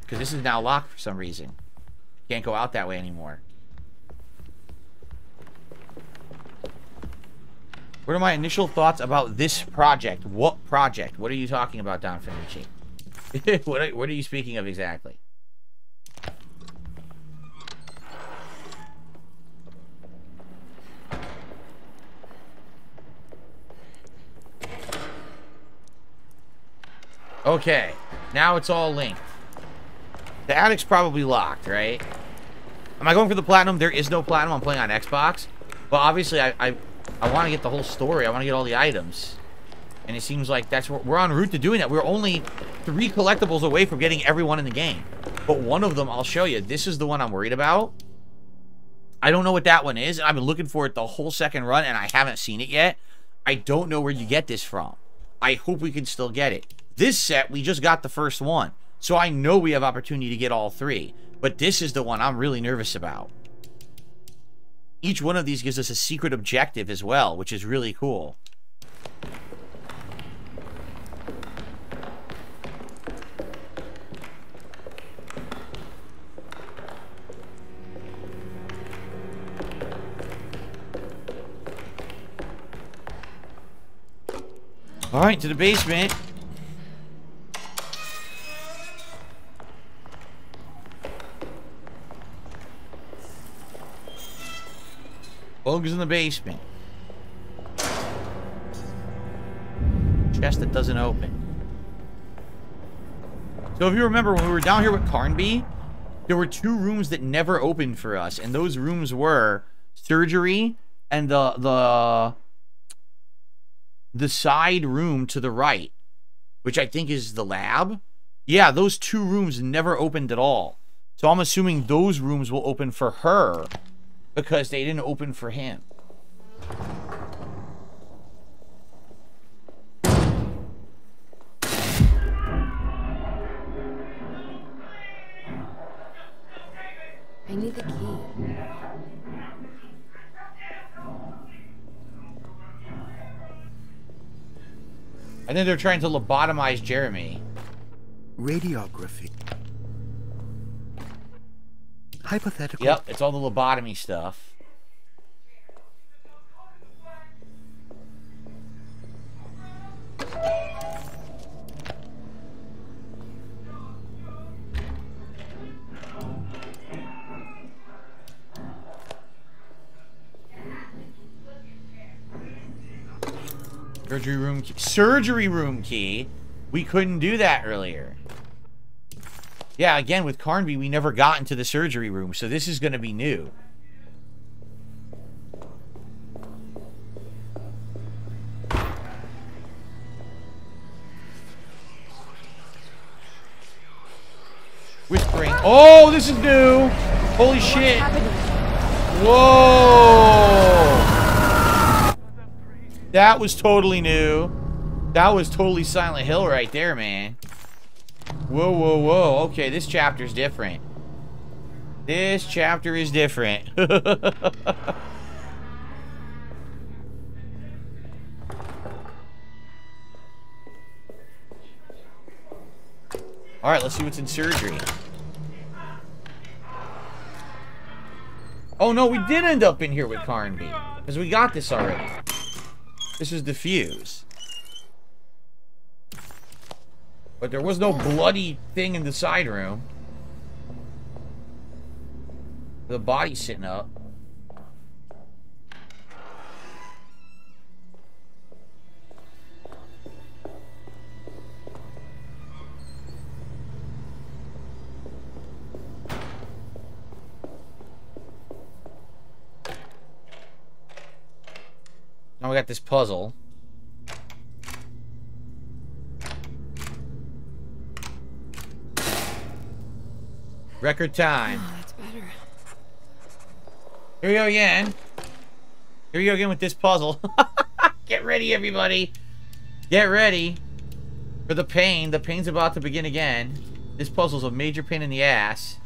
because this is now locked for some reason. Can't go out that way anymore. What are my initial thoughts about this project? What project? What are you talking about, Don Finucci? [laughs] what, are, what are you speaking of exactly? Okay, now it's all linked. The attic's probably locked, right? Am I going for the platinum? There is no platinum. I'm playing on Xbox. But obviously, I, I I want to get the whole story. I want to get all the items. And it seems like that's what we're on route to doing that. We're only three collectibles away from getting everyone in the game. But one of them, I'll show you. This is the one I'm worried about. I don't know what that one is. I've been looking for it the whole second run, and I haven't seen it yet. I don't know where you get this from. I hope we can still get it. This set, we just got the first one. So I know we have opportunity to get all three. But this is the one I'm really nervous about each one of these gives us a secret objective as well, which is really cool. Alright, to the basement. Bugs in the basement. Chest that doesn't open. So if you remember when we were down here with Carnby, there were two rooms that never opened for us, and those rooms were surgery and the the the side room to the right, which I think is the lab. Yeah, those two rooms never opened at all. So I'm assuming those rooms will open for her because they didn't open for him. I need the key. I think they're trying to lobotomize Jeremy. Radiography. Hypothetical. Yep, it's all the lobotomy stuff. Surgery room key. Surgery room key? We couldn't do that earlier. Yeah, again, with Carnby, we never got into the surgery room, so this is going to be new. Whispering. Oh, this is new! Holy shit! Whoa! That was totally new. That was totally Silent Hill right there, man. Whoa, whoa, whoa. Okay, this chapter's different. This chapter is different. [laughs] Alright, let's see what's in surgery. Oh no, we did end up in here with Carnby. Because we got this already. This is the fuse. But there was no bloody thing in the side room. The body sitting up. Now we got this puzzle. Record time. Oh, that's better. Here we go again. Here we go again with this puzzle. [laughs] Get ready, everybody. Get ready. For the pain, the pain's about to begin again. This puzzle's a major pain in the ass.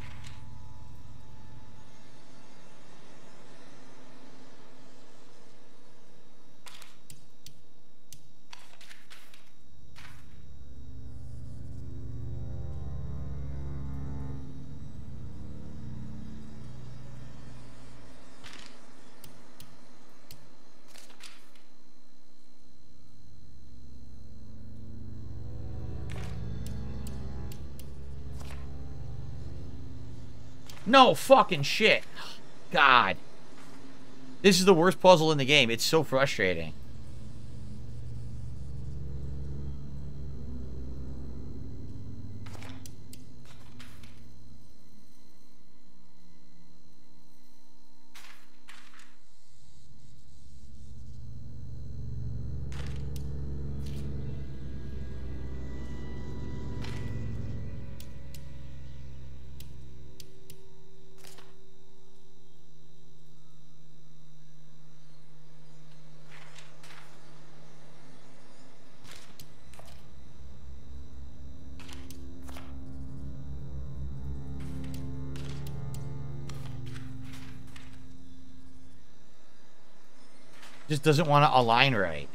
No fucking shit. God. This is the worst puzzle in the game. It's so frustrating. Just doesn't want to align right.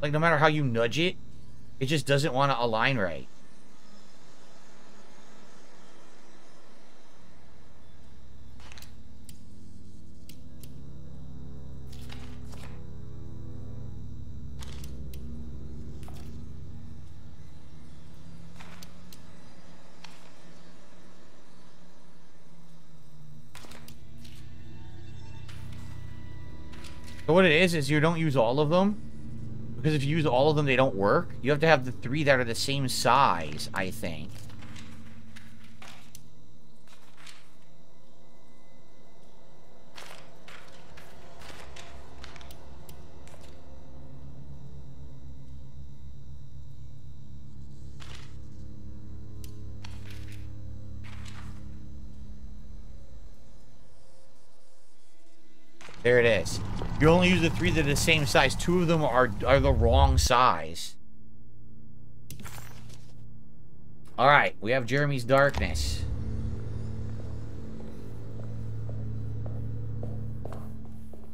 Like, no matter how you nudge it, it just doesn't want to align right. So what it is, is you don't use all of them. Because if you use all of them, they don't work. You have to have the three that are the same size, I think. You only use the three that are the same size. Two of them are, are the wrong size. Alright, we have Jeremy's Darkness.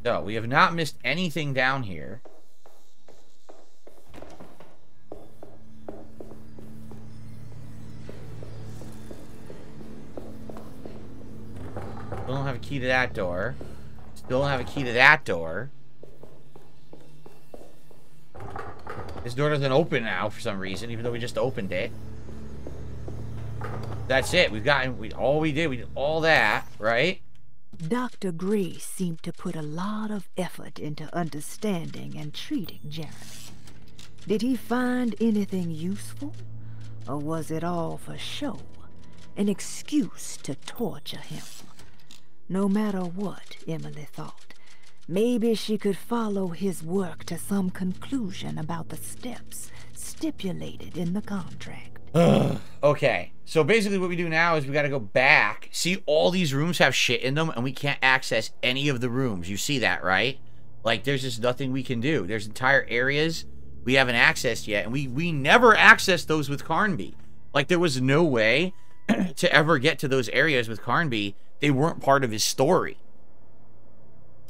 So, we have not missed anything down here. We don't have a key to that door. Still don't have a key to that door. This door doesn't open now for some reason, even though we just opened it. That's it. We've gotten we all we did. We did all that, right? Dr. Gray seemed to put a lot of effort into understanding and treating Jeremy. Did he find anything useful? Or was it all for show? An excuse to torture him? No matter what, Emily thought, maybe she could follow his work to some conclusion about the steps stipulated in the contract. [sighs] okay, so basically what we do now is we got to go back. See, all these rooms have shit in them, and we can't access any of the rooms. You see that, right? Like, there's just nothing we can do. There's entire areas we haven't accessed yet, and we, we never accessed those with Carnby. Like, there was no way [clears throat] to ever get to those areas with Carnby they weren't part of his story.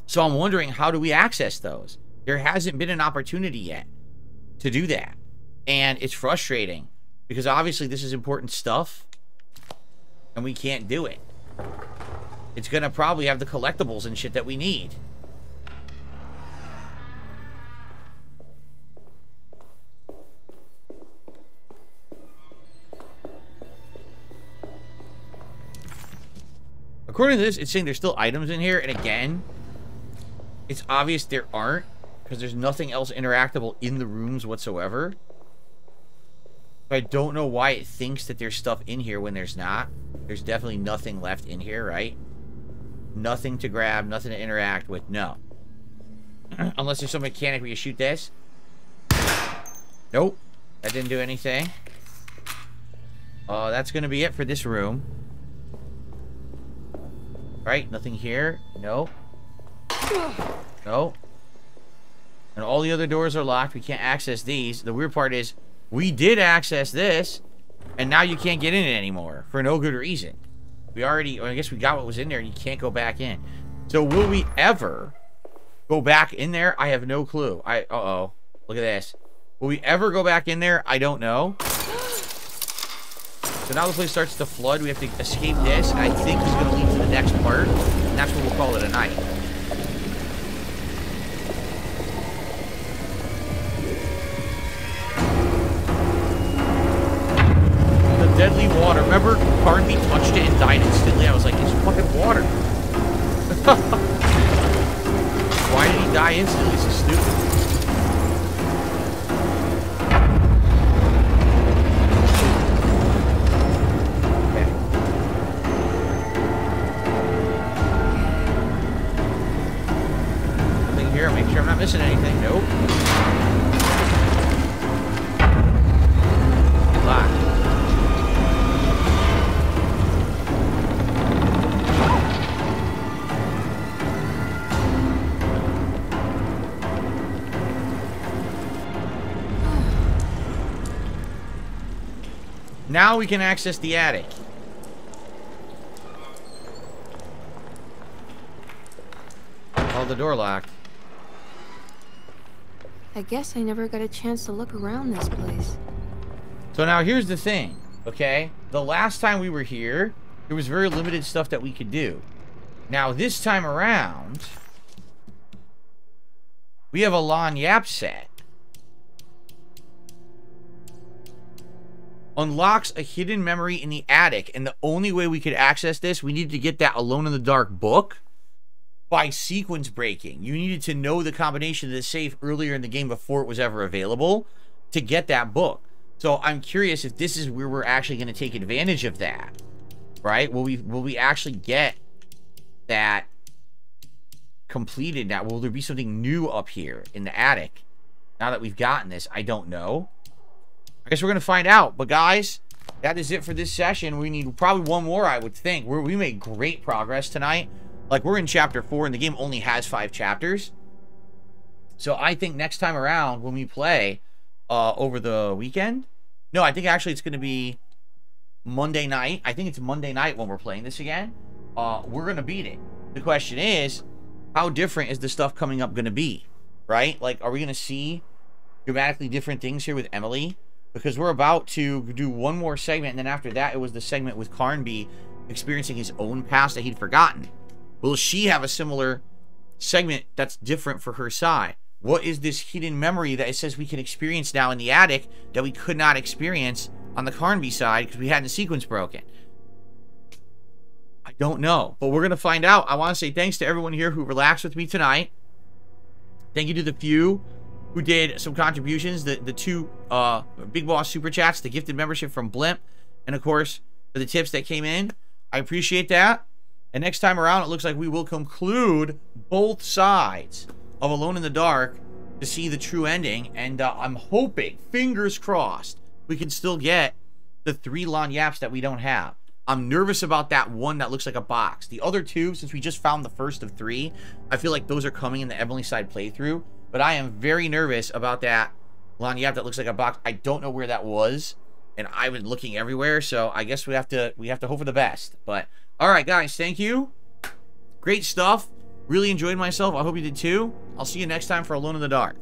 So I'm wondering, how do we access those? There hasn't been an opportunity yet to do that. And it's frustrating because obviously this is important stuff and we can't do it. It's going to probably have the collectibles and shit that we need. According to this, it's saying there's still items in here, and again, it's obvious there aren't, because there's nothing else interactable in the rooms whatsoever. I don't know why it thinks that there's stuff in here when there's not. There's definitely nothing left in here, right? Nothing to grab, nothing to interact with, no. [clears throat] Unless there's some mechanic where you shoot this. Nope. That didn't do anything. Uh, that's going to be it for this room. Right? Nothing here. No. No. And all the other doors are locked. We can't access these. The weird part is we did access this, and now you can't get in it anymore for no good reason. We already, I guess we got what was in there, and you can't go back in. So will we ever go back in there? I have no clue. I, uh-oh. Look at this. Will we ever go back in there? I don't know. So now the place starts to flood. We have to escape this. and I think it's going to lead to the next part. And that's what we'll call it a night. The deadly water. Remember, Carnby touched it and died instantly? I was like, it's fucking water. [laughs] Why did he die instantly? This is stupid. Missing anything. Nope. Locked. Now we can access the attic. Oh, the door locked. I guess I never got a chance to look around this place. So now here's the thing, okay? The last time we were here, there was very limited stuff that we could do. Now this time around, we have a Lagniappe set. Unlocks a hidden memory in the attic, and the only way we could access this, we need to get that Alone in the Dark book by sequence breaking. You needed to know the combination of the safe earlier in the game before it was ever available to get that book. So I'm curious if this is where we're actually going to take advantage of that, right? Will we will we actually get that completed now? Will there be something new up here in the attic now that we've gotten this? I don't know. I guess we're going to find out. But guys, that is it for this session. We need probably one more, I would think. We're, we made great progress tonight. Like, we're in chapter four, and the game only has five chapters. So I think next time around, when we play uh, over the weekend, no, I think actually it's going to be Monday night. I think it's Monday night when we're playing this again. Uh, we're going to beat it. The question is, how different is the stuff coming up going to be? Right? Like, are we going to see dramatically different things here with Emily? Because we're about to do one more segment, and then after that, it was the segment with Carnby experiencing his own past that he'd forgotten. Will she have a similar segment that's different for her side? What is this hidden memory that it says we can experience now in the attic that we could not experience on the Carnby side because we had the sequence broken? I don't know, but we're going to find out. I want to say thanks to everyone here who relaxed with me tonight. Thank you to the few who did some contributions, the, the two uh, Big Boss Super Chats, the gifted membership from Blimp, and of course, for the tips that came in. I appreciate that. And next time around, it looks like we will conclude both sides of Alone in the Dark to see the true ending. And uh, I'm hoping, fingers crossed, we can still get the three Lagniappes that we don't have. I'm nervous about that one that looks like a box. The other two, since we just found the first of three, I feel like those are coming in the Emily side playthrough. But I am very nervous about that Lagniappe that looks like a box. I don't know where that was. And I've been looking everywhere, so I guess we have to we have to hope for the best. But all right, guys, thank you. Great stuff. Really enjoyed myself. I hope you did too. I'll see you next time for Alone in the Dark.